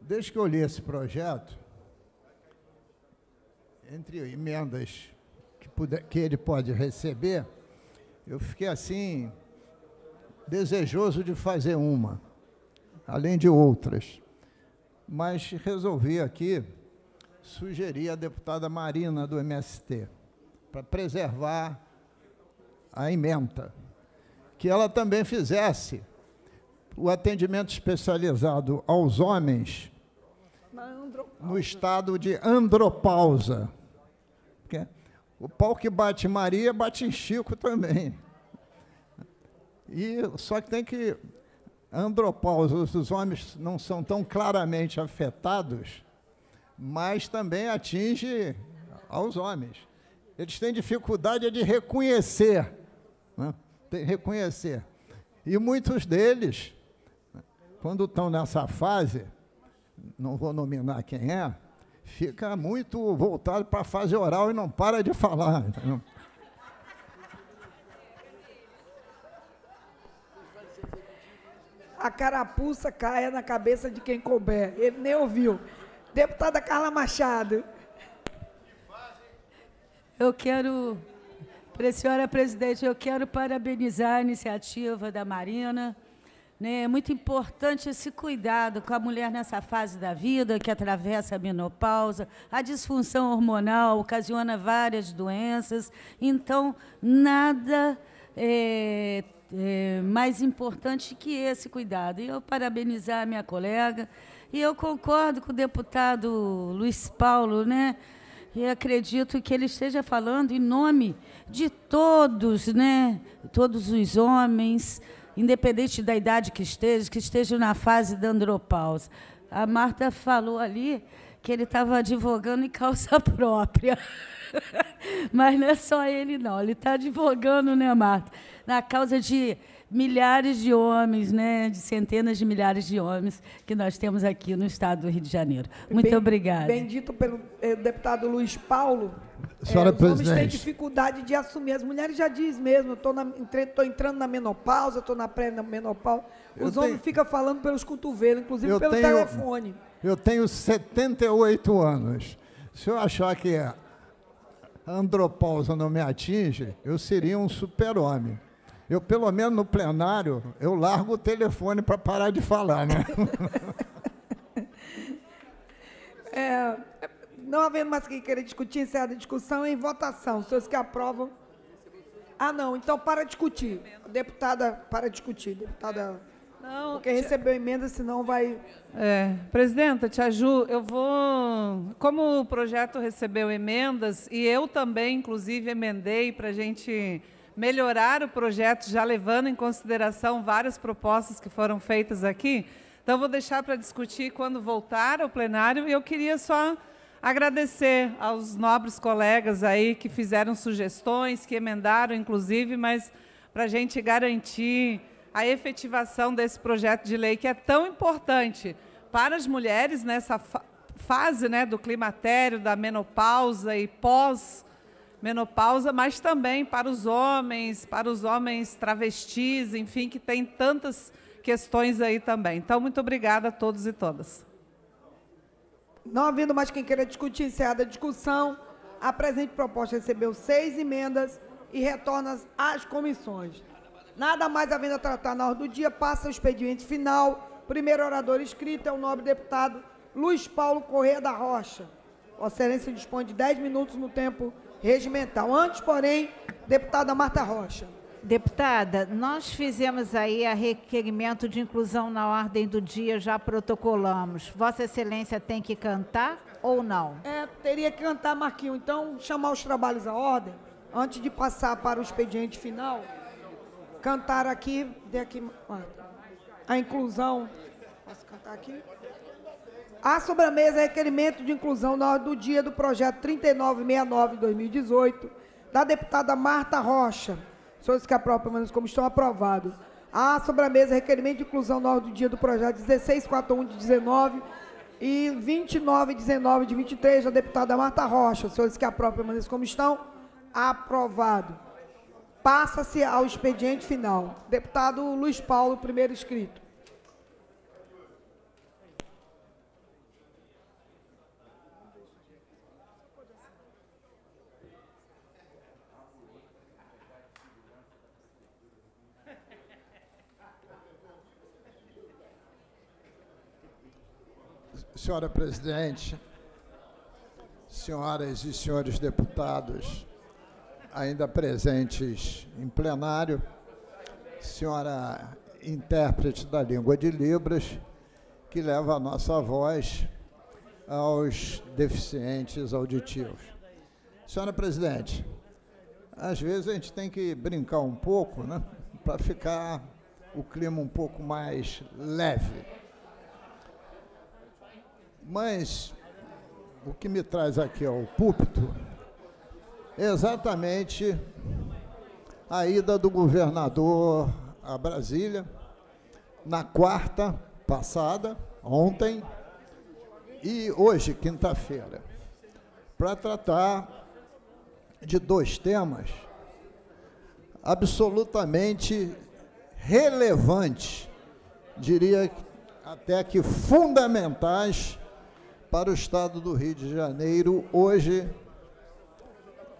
S3: desde que eu li esse projeto, entre emendas que, puder, que ele pode receber, eu fiquei assim, desejoso de fazer uma, além de outras. Mas resolvi aqui sugerir a deputada Marina do MST, para preservar a emenda, que ela também fizesse o atendimento especializado aos homens no estado de andropausa. O pau que bate em Maria, bate em Chico também. E, só que tem que. Andropausa, os homens não são tão claramente afetados, mas também atinge aos homens. Eles têm dificuldade de reconhecer, né? reconhecer. E muitos deles, quando estão nessa fase, não vou nominar quem é, fica muito voltado para a fase oral e não para de falar. Entendeu?
S1: A carapuça caia na cabeça de quem couber. Ele nem ouviu. Deputada Carla Machado.
S7: Eu quero, senhora presidente, eu quero parabenizar a iniciativa da Marina. Né? É muito importante esse cuidado com a mulher nessa fase da vida, que atravessa a menopausa, a disfunção hormonal ocasiona várias doenças. Então, nada é, é mais importante que esse cuidado. E eu parabenizar a minha colega, e eu concordo com o deputado Luiz Paulo, né? E acredito que ele esteja falando em nome de todos, né? Todos os homens, independente da idade que esteja, que estejam na fase da andropausa. A Marta falou ali que ele estava advogando em causa própria. Mas não é só ele, não. Ele está advogando, né, Marta? Na causa de milhares de homens, né, de centenas de milhares de homens que nós temos aqui no estado do Rio de Janeiro. Muito
S1: Bem,
S7: obrigada.
S1: Bendito pelo eh, deputado Luiz Paulo.
S3: Senhora
S1: eh, os
S3: presidente.
S1: homens têm dificuldade de assumir. As mulheres já dizem mesmo, estou entrando na menopausa, estou na pré-menopausa. Os
S3: Eu
S1: homens
S3: tenho-
S1: ficam falando pelos cotovelos, inclusive
S3: Eu
S1: pelo
S3: tenho-
S1: telefone.
S3: Eu tenho 78 anos. Se eu achar que a andropausa não me atinge, eu seria um super-homem. Eu, pelo menos no plenário, eu largo o telefone para parar de falar, né?
S1: É, não havendo mais quem queira discutir, encerra a discussão em votação. Os senhores que aprovam. Ah, não, então para discutir. Deputada, para discutir. Deputada,
S8: Não,
S1: porque recebeu emenda, senão vai.
S8: É, presidenta, Tia Ju, eu vou. Como o projeto recebeu emendas, e eu também, inclusive, emendei para a gente melhorar o projeto, já levando em consideração várias propostas que foram feitas aqui. Então, vou deixar para discutir quando voltar ao plenário. E eu queria só agradecer aos nobres colegas aí que fizeram sugestões, que emendaram, inclusive, mas para a gente garantir a efetivação desse projeto de lei que é tão importante para as mulheres nessa fa- fase né, do climatério, da menopausa e pós-menopausa, mas também para os homens, para os homens travestis, enfim, que tem tantas questões aí também. Então, muito obrigada a todos e todas.
S1: Não havendo mais quem queira discutir, encerrada a discussão. A presente proposta recebeu seis emendas e retorna às comissões. Nada mais havendo a tratar na ordem do dia, passa o expediente final. Primeiro orador inscrito é o nobre deputado Luiz Paulo Corrêa da Rocha. Vossa Excelência dispõe de 10 minutos no tempo regimental. Antes, porém, deputada Marta Rocha.
S2: Deputada, nós fizemos aí a requerimento de inclusão na ordem do dia, já protocolamos. Vossa Excelência tem que cantar ou não?
S1: É, teria que cantar, Marquinho. Então, chamar os trabalhos à ordem, antes de passar para o expediente final, cantar aqui, dê aqui, Marta, a inclusão. Posso cantar aqui? A mesa requerimento de inclusão na ordem do dia do projeto 3969 de 2018, da deputada Marta Rocha. Senhores que aprovam, permaneçam como estão aprovados. A mesa requerimento de inclusão na ordem do dia do projeto 1641 de 19 e 2919 de 23 da deputada Marta Rocha. Senhores que aprovam, permaneçam como estão. Aprovado. Passa-se ao expediente final. Deputado Luiz Paulo, primeiro inscrito.
S3: Senhora presidente, senhoras e senhores deputados, ainda presentes em plenário, senhora intérprete da língua de Libras, que leva a nossa voz aos deficientes auditivos. Senhora presidente, às vezes a gente tem que brincar um pouco, né? Para ficar o clima um pouco mais leve. Mas o que me traz aqui ao púlpito é exatamente a ida do governador a Brasília na quarta passada, ontem, e hoje, quinta-feira, para tratar de dois temas absolutamente relevantes, diria até que fundamentais para o estado do Rio de Janeiro hoje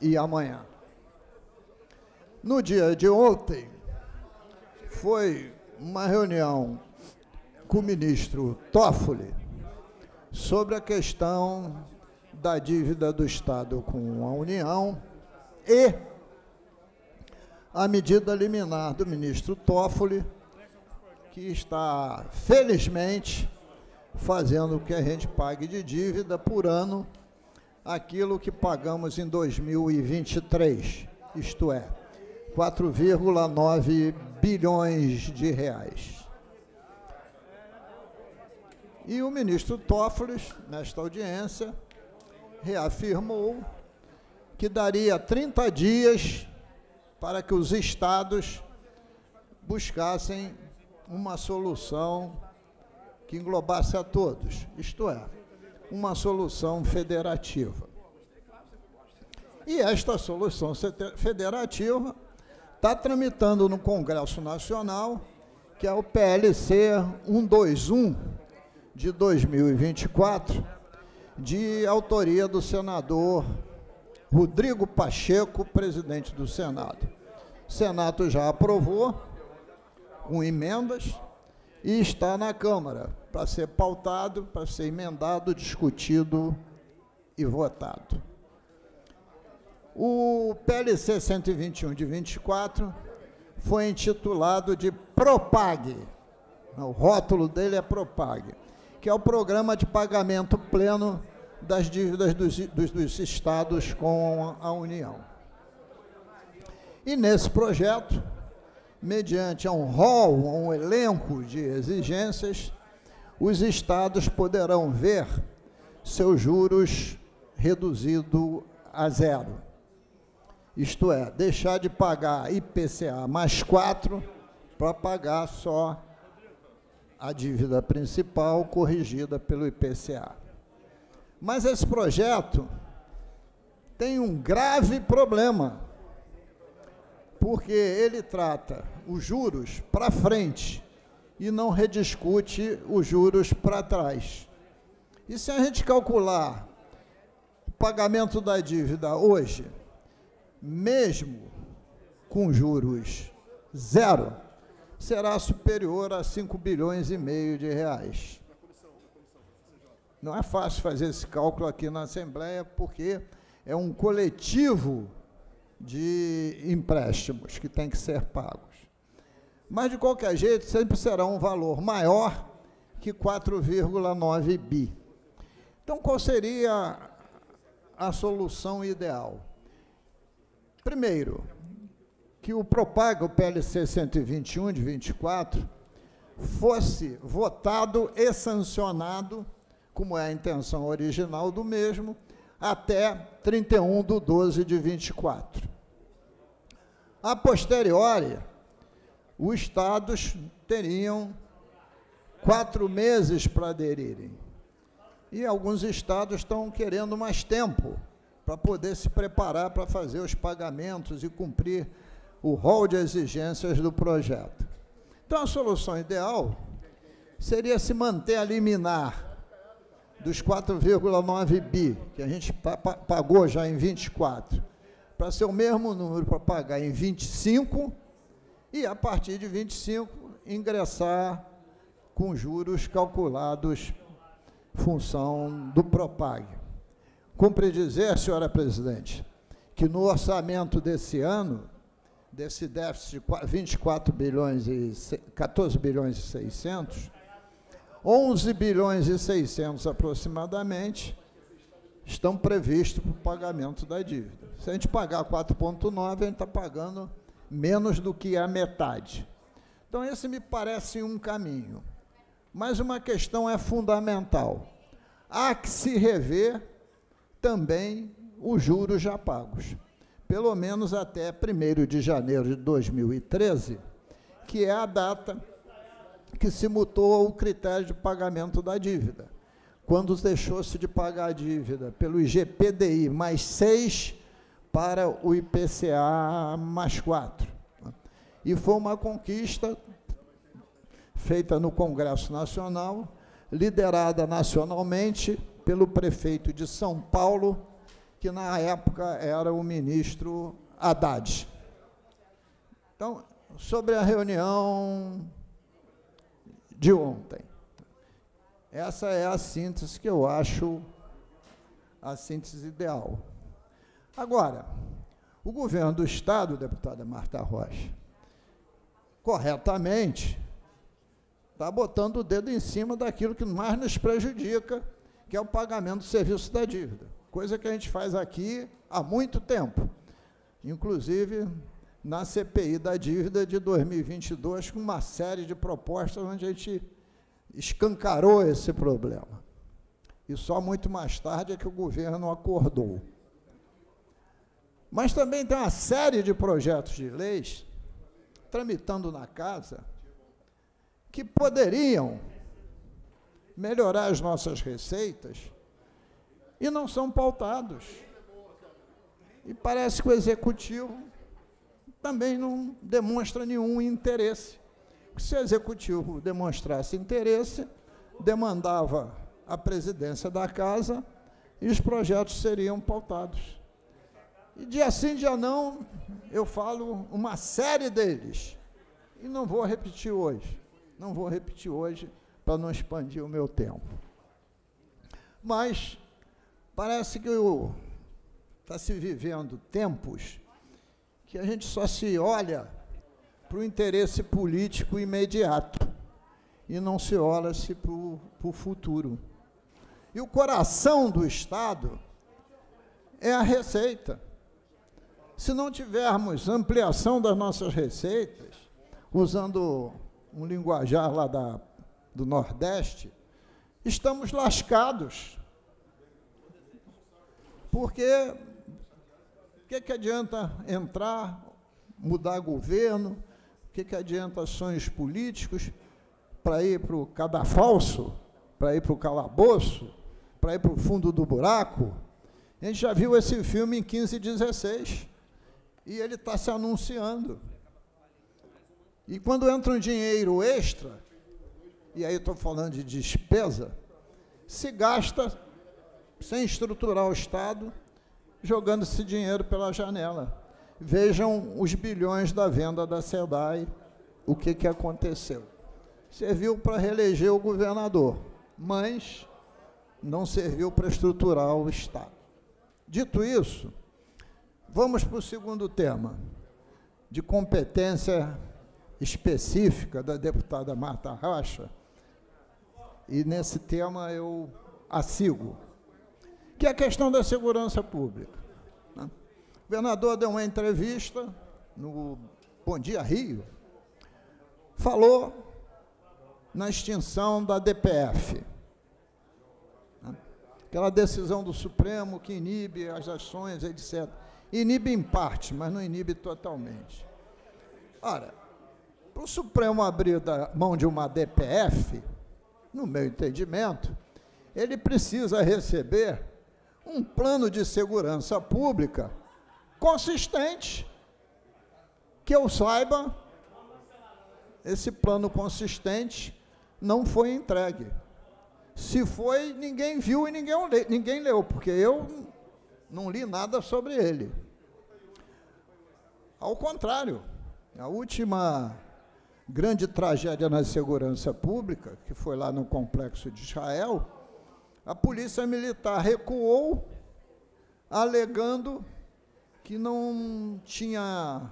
S3: e amanhã. No dia de ontem, foi uma reunião com o ministro Toffoli sobre a questão da dívida do Estado com a União e a medida liminar do ministro Toffoli, que está, felizmente, fazendo que a gente pague de dívida por ano aquilo que pagamos em 2023, isto é, 4,9 bilhões de reais. E o ministro Toffoli, nesta audiência, reafirmou que daria 30 dias para que os estados buscassem uma solução que englobasse a todos, isto é, uma solução federativa. E esta solução federativa está tramitando no Congresso Nacional, que é o PLC 121 de 2024, de autoria do senador Rodrigo Pacheco, presidente do Senado. O Senado já aprovou com emendas e está na Câmara para ser pautado, para ser emendado, discutido e votado. O PLC 121 de 24 foi intitulado de Propag. O rótulo dele é Propag, que é o programa de pagamento pleno das dívidas dos, dos, dos estados com a União. E nesse projeto, mediante um rol, um elenco de exigências, os estados poderão ver seus juros reduzido a zero isto é, deixar de pagar IPCA mais 4 para pagar só a dívida principal corrigida pelo IPCA. Mas esse projeto tem um grave problema, porque ele trata os juros para frente e não rediscute os juros para trás. E se a gente calcular o pagamento da dívida hoje, mesmo com juros zero, será superior a 5 bilhões e meio de reais. Não é fácil fazer esse cálculo aqui na Assembleia, porque é um coletivo de empréstimos que tem que ser pagos. Mas, de qualquer jeito, sempre será um valor maior que 4,9 bi. Então, qual seria a solução ideal? Primeiro, que o Propaga, o PLC 121 de 24, fosse votado e sancionado, como é a intenção original do mesmo, até 31 de 12 de 24. A posteriori, os estados teriam quatro meses para aderirem. E alguns estados estão querendo mais tempo para poder se preparar para fazer os pagamentos e cumprir o rol de exigências do projeto. Então, a solução ideal seria se manter a liminar dos 4,9 bi, que a gente pagou já em 24, para ser o mesmo número para pagar em 25 e, a partir de 25, ingressar com juros calculados função do Propag. Cumpre dizer, senhora presidente, que no orçamento desse ano, desse déficit de 24 bilhões e 14 bilhões e 600, 11 bilhões e 600 aproximadamente estão previstos para o pagamento da dívida. Se a gente pagar 4,9, a gente está pagando menos do que a metade. Então, esse me parece um caminho. Mas uma questão é fundamental. Há que se rever também os juros já pagos, pelo menos até 1 de janeiro de 2013, que é a data que se mutou o critério de pagamento da dívida. Quando deixou-se de pagar a dívida pelo IGPDI mais 6 para o IPCA mais 4. E foi uma conquista feita no Congresso Nacional, liderada nacionalmente pelo prefeito de São Paulo, que na época era o ministro Haddad. Então, sobre a reunião de ontem. Essa é a síntese que eu acho a síntese ideal. Agora, o governo do Estado, deputada Marta Rocha, corretamente, está botando o dedo em cima daquilo que mais nos prejudica, que é o pagamento do serviço da dívida. Coisa que a gente faz aqui há muito tempo. Inclusive, na CPI da dívida de 2022, com uma série de propostas onde a gente escancarou esse problema. E só muito mais tarde é que o governo acordou. Mas também tem uma série de projetos de leis tramitando na casa que poderiam melhorar as nossas receitas e não são pautados. E parece que o executivo também não demonstra nenhum interesse. Se o executivo demonstrasse interesse, demandava a presidência da casa e os projetos seriam pautados. E dia sim, dia não, eu falo uma série deles. E não vou repetir hoje. Não vou repetir hoje para não expandir o meu tempo. Mas parece que está se vivendo tempos que a gente só se olha para o interesse político imediato e não se olha-se para o futuro. E o coração do Estado é a receita. Se não tivermos ampliação das nossas receitas, usando um linguajar lá da, do Nordeste, estamos lascados. Porque que, que adianta entrar, mudar governo? O que, que adianta sonhos políticos para ir para o cadafalso, para ir para o calabouço, para ir para o fundo do buraco? A gente já viu esse filme em 15 e 16 e ele está se anunciando. E quando entra um dinheiro extra, e aí estou falando de despesa, se gasta sem estruturar o Estado, jogando esse dinheiro pela janela. Vejam os bilhões da venda da SEDAI, o que, que aconteceu. Serviu para reeleger o governador, mas não serviu para estruturar o Estado. Dito isso, vamos para o segundo tema, de competência específica da deputada Marta Rocha, e nesse tema eu a sigo que é a questão da segurança pública. Né? O governador deu uma entrevista no Bom Dia Rio, falou na extinção da DPF. Né? Aquela decisão do Supremo que inibe as ações, etc. Inibe em parte, mas não inibe totalmente. Ora, para o Supremo abrir da mão de uma DPF, no meu entendimento, ele precisa receber um plano de segurança pública consistente. Que eu saiba, esse plano consistente não foi entregue. Se foi, ninguém viu e ninguém, ninguém leu, porque eu não li nada sobre ele. Ao contrário, a última grande tragédia na segurança pública, que foi lá no complexo de Israel, a polícia militar recuou, alegando que não tinha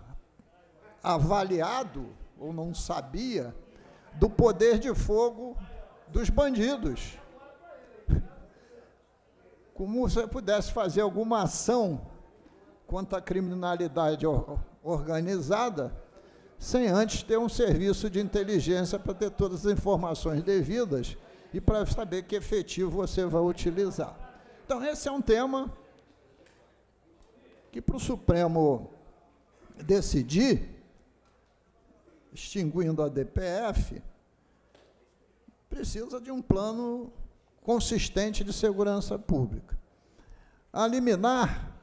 S3: avaliado ou não sabia do poder de fogo dos bandidos. Como se pudesse fazer alguma ação contra a criminalidade organizada, sem antes ter um serviço de inteligência para ter todas as informações devidas e para saber que efetivo você vai utilizar. Então, esse é um tema que para o Supremo decidir, extinguindo a DPF, precisa de um plano consistente de segurança pública. A liminar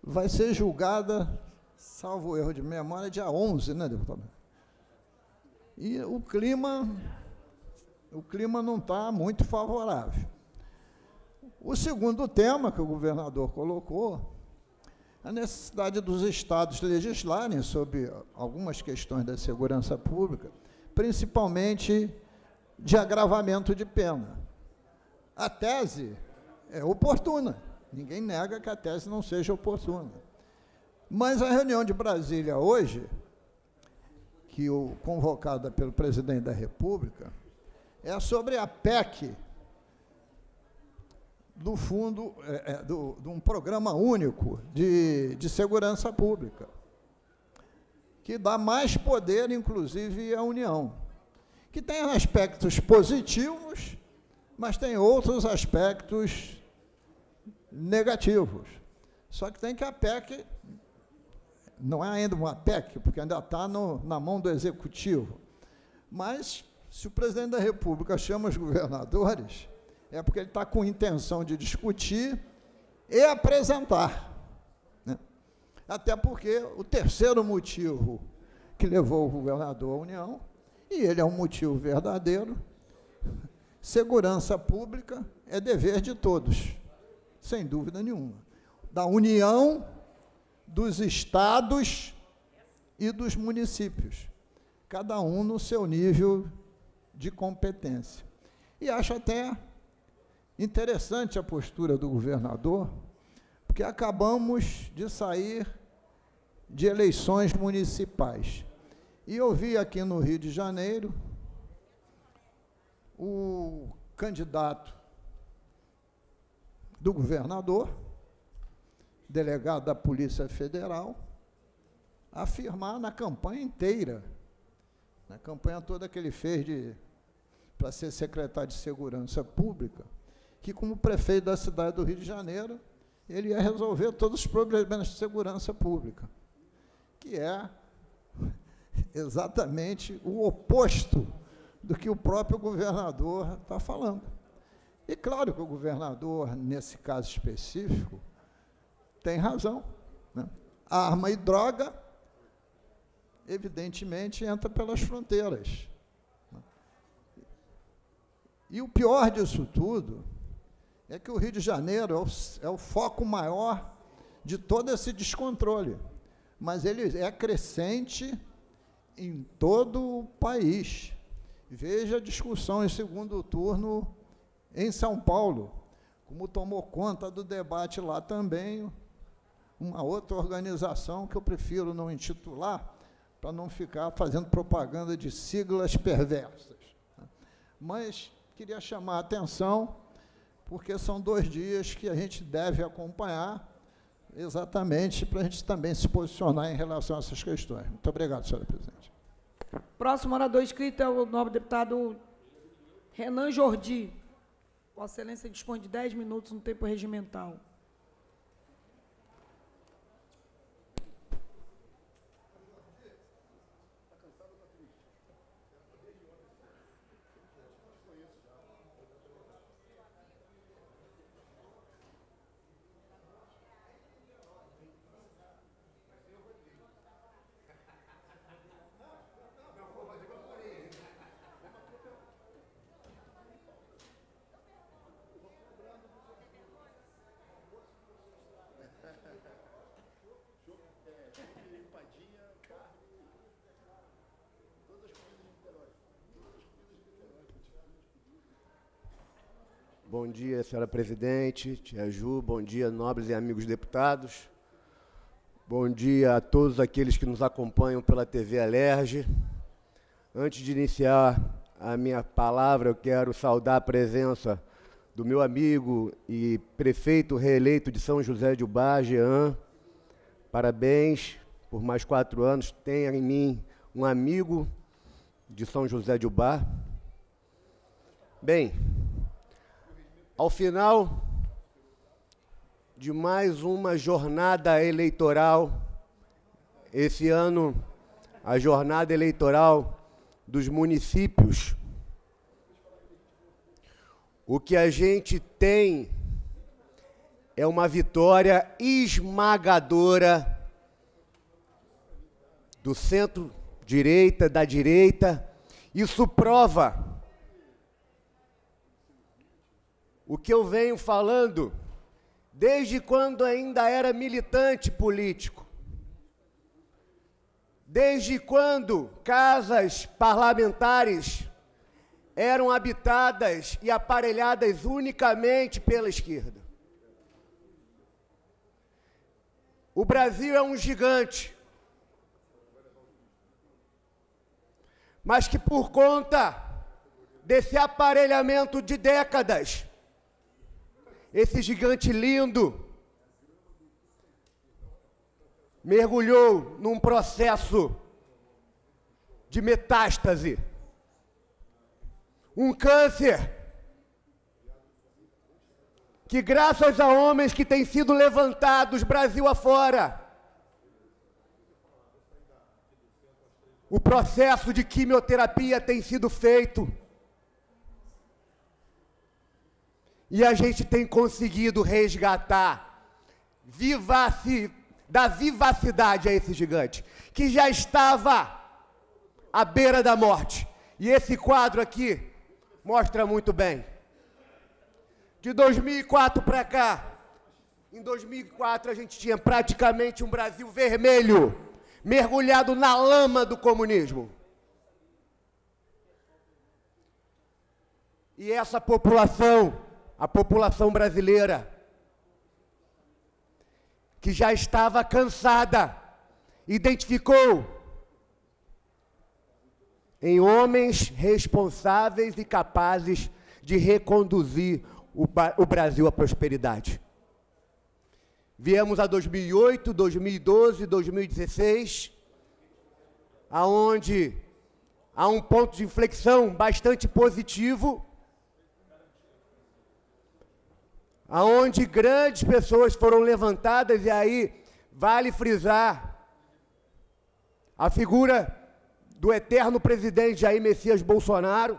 S3: vai ser julgada, salvo erro de memória, dia 11, né, deputado? E o clima, o clima não está muito favorável. O segundo tema que o governador colocou, a necessidade dos estados legislarem sobre algumas questões da segurança pública, principalmente de agravamento de pena. A tese é oportuna. Ninguém nega que a tese não seja oportuna. Mas a reunião de Brasília hoje, que o convocada pelo presidente da República, é sobre a PEC do fundo, é, é, do, de um programa único de, de segurança pública, que dá mais poder, inclusive, à União, que tem aspectos positivos mas tem outros aspectos negativos. Só que tem que a PEC, não é ainda uma PEC, porque ainda está na mão do executivo. Mas, se o presidente da República chama os governadores, é porque ele está com intenção de discutir e apresentar. Né? Até porque o terceiro motivo que levou o governador à União, e ele é um motivo verdadeiro, Segurança pública é dever de todos, sem dúvida nenhuma. Da União, dos estados e dos municípios, cada um no seu nível de competência. E acho até interessante a postura do governador, porque acabamos de sair de eleições municipais. E eu vi aqui no Rio de Janeiro o candidato do governador, delegado da Polícia Federal, afirmar na campanha inteira, na campanha toda que ele fez para ser secretário de Segurança Pública, que como prefeito da cidade do Rio de Janeiro, ele ia resolver todos os problemas de segurança pública, que é exatamente o oposto do que o próprio governador está falando. E claro que o governador, nesse caso específico, tem razão. Né? Arma e droga, evidentemente, entra pelas fronteiras. Né? E o pior disso tudo é que o Rio de Janeiro é o, é o foco maior de todo esse descontrole. Mas ele é crescente em todo o país. Veja a discussão em segundo turno em São Paulo, como tomou conta do debate lá também uma outra organização que eu prefiro não intitular, para não ficar fazendo propaganda de siglas perversas. Mas queria chamar a atenção, porque são dois dias que a gente deve acompanhar, exatamente para a gente também se posicionar em relação a essas questões. Muito obrigado, senhora presidente.
S1: Próximo orador inscrito é o nobre deputado Renan Jordi. Vossa Excelência dispõe de 10 minutos no tempo regimental.
S9: Bom dia, senhora presidente, tia Ju, bom dia, nobres e amigos deputados. Bom dia a todos aqueles que nos acompanham pela TV Alerge. Antes de iniciar a minha palavra, eu quero saudar a presença do meu amigo e prefeito reeleito de São José de Ubá, Jean. Parabéns por mais quatro anos. Tenha em mim um amigo de São José de Ubá. Bem, ao final de mais uma jornada eleitoral, esse ano, a jornada eleitoral dos municípios, o que a gente tem é uma vitória esmagadora do centro-direita, da direita. Isso prova o que eu venho falando desde quando ainda era militante político. Desde quando casas parlamentares eram habitadas e aparelhadas unicamente pela esquerda. O Brasil é um gigante, mas que por conta desse aparelhamento de décadas, esse gigante lindo mergulhou num processo de metástase um câncer que, graças a homens que têm sido levantados Brasil afora, o processo de quimioterapia tem sido feito. E a gente tem conseguido resgatar, vivaci, dar vivacidade a esse gigante, que já estava à beira da morte. E esse quadro aqui mostra muito bem. De 2004 para cá, em 2004 a gente tinha praticamente um Brasil vermelho, mergulhado na lama do comunismo. E essa população, a população brasileira, que já estava cansada, identificou em homens responsáveis e capazes de reconduzir o, o Brasil à prosperidade. Viemos a 2008, 2012, 2016, aonde há um ponto de inflexão bastante positivo, aonde grandes pessoas foram levantadas e aí vale frisar a figura do eterno presidente Jair Messias Bolsonaro,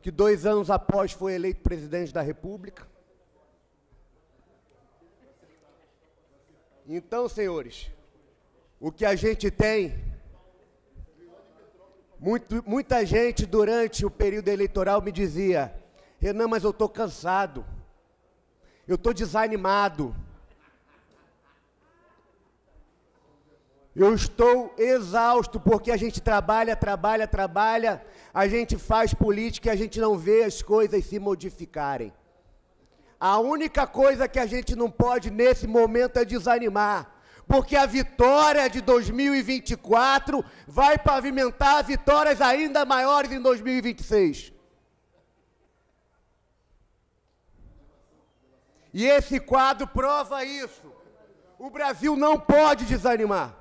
S9: que dois anos após foi eleito presidente da República. Então, senhores, o que a gente tem, muito, muita gente durante o período eleitoral me dizia, Renan, mas eu estou cansado, eu estou desanimado, Eu estou exausto porque a gente trabalha, trabalha, trabalha, a gente faz política e a gente não vê as coisas se modificarem. A única coisa que a gente não pode nesse momento é desanimar, porque a vitória de 2024 vai pavimentar vitórias ainda maiores em 2026. E esse quadro prova isso. O Brasil não pode desanimar.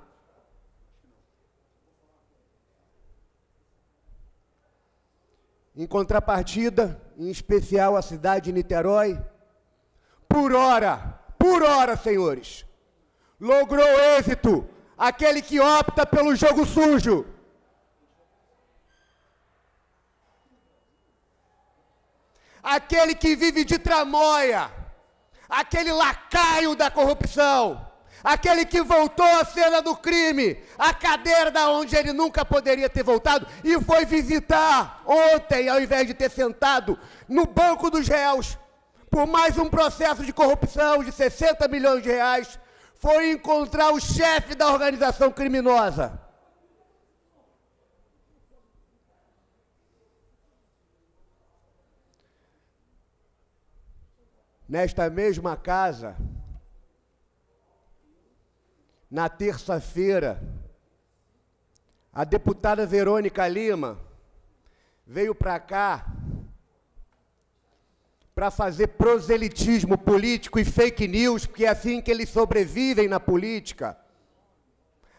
S9: Em contrapartida, em especial a cidade de Niterói, por hora, por hora, senhores, logrou êxito aquele que opta pelo jogo sujo. Aquele que vive de tramóia, aquele lacaio da corrupção aquele que voltou à cena do crime, a cadeira da onde ele nunca poderia ter voltado e foi visitar ontem, ao invés de ter sentado no banco dos réus, por mais um processo de corrupção de 60 milhões de reais, foi encontrar o chefe da organização criminosa. Nesta mesma casa, na terça-feira, a deputada Verônica Lima veio para cá para fazer proselitismo político e fake news, porque é assim que eles sobrevivem na política,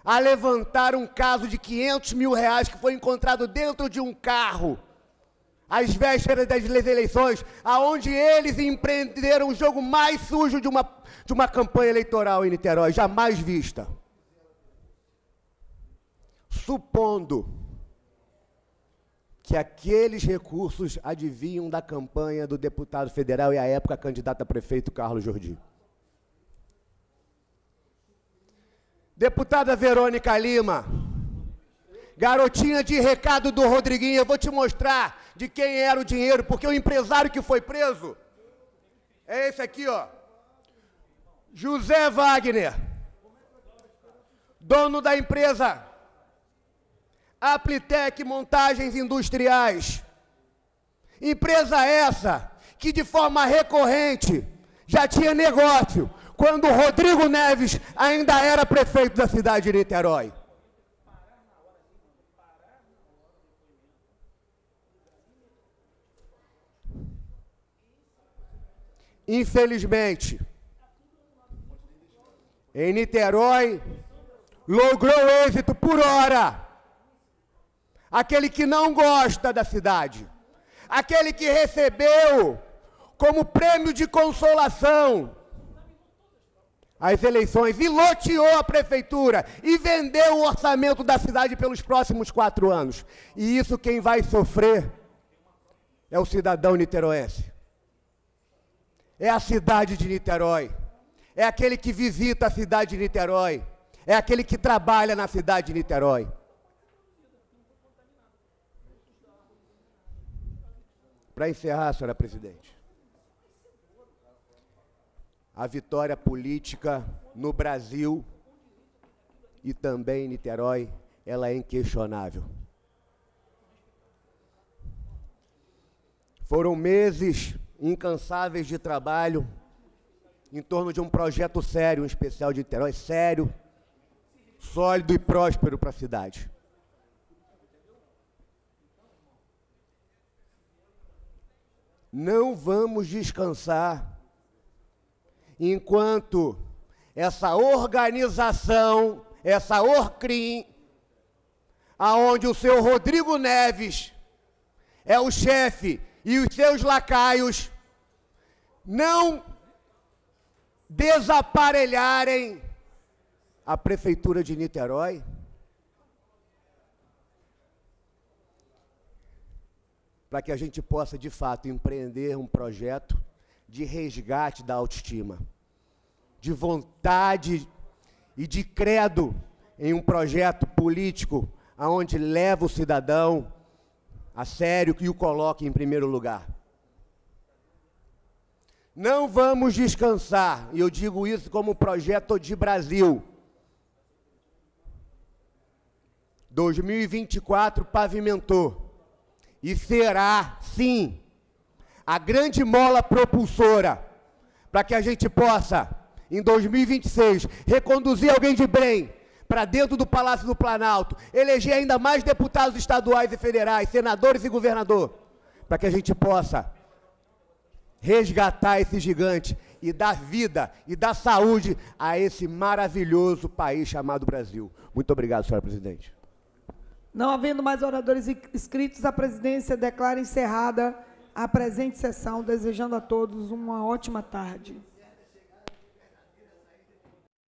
S9: a levantar um caso de 500 mil reais que foi encontrado dentro de um carro, às vésperas das eleições, aonde eles empreenderam o jogo mais sujo de uma, de uma campanha eleitoral em Niterói, jamais vista. Supondo que aqueles recursos adivinham da campanha do deputado federal e à época candidato a prefeito Carlos Jordi. Deputada Verônica Lima, garotinha de recado do Rodriguinho, eu vou te mostrar de quem era o dinheiro, porque o empresário que foi preso é esse aqui, ó. José Wagner, dono da empresa Aplitec Montagens Industriais. Empresa essa que de forma recorrente já tinha negócio quando Rodrigo Neves ainda era prefeito da cidade de Niterói. Infelizmente, em Niterói, logrou êxito por hora. Aquele que não gosta da cidade, aquele que recebeu como prêmio de consolação. As eleições. E loteou a prefeitura. E vendeu o orçamento da cidade pelos próximos quatro anos. E isso quem vai sofrer é o cidadão niteroense. É a cidade de Niterói. É aquele que visita a cidade de Niterói. É aquele que trabalha na cidade de Niterói. Para encerrar, senhora presidente, a vitória política no Brasil e também em Niterói, ela é inquestionável. Foram meses incansáveis de trabalho em torno de um projeto sério, um especial de Niterói, sério, sólido e próspero para a cidade. não vamos descansar enquanto essa organização, essa Orcrim, aonde o seu Rodrigo Neves é o chefe e os seus lacaios não desaparelharem. A prefeitura de Niterói, para que a gente possa, de fato, empreender um projeto de resgate da autoestima, de vontade e de credo em um projeto político aonde leva o cidadão a sério e o coloque em primeiro lugar. Não vamos descansar, e eu digo isso como projeto de Brasil. 2024 pavimentou e será, sim, a grande mola propulsora para que a gente possa, em 2026, reconduzir alguém de bem para dentro do Palácio do Planalto, eleger ainda mais deputados estaduais e federais, senadores e governador, para que a gente possa resgatar esse gigante e dar vida e dar saúde a esse maravilhoso país chamado Brasil. Muito obrigado, senhora presidente.
S1: Não havendo mais oradores inscritos, a presidência declara encerrada a presente sessão, desejando a todos uma ótima tarde.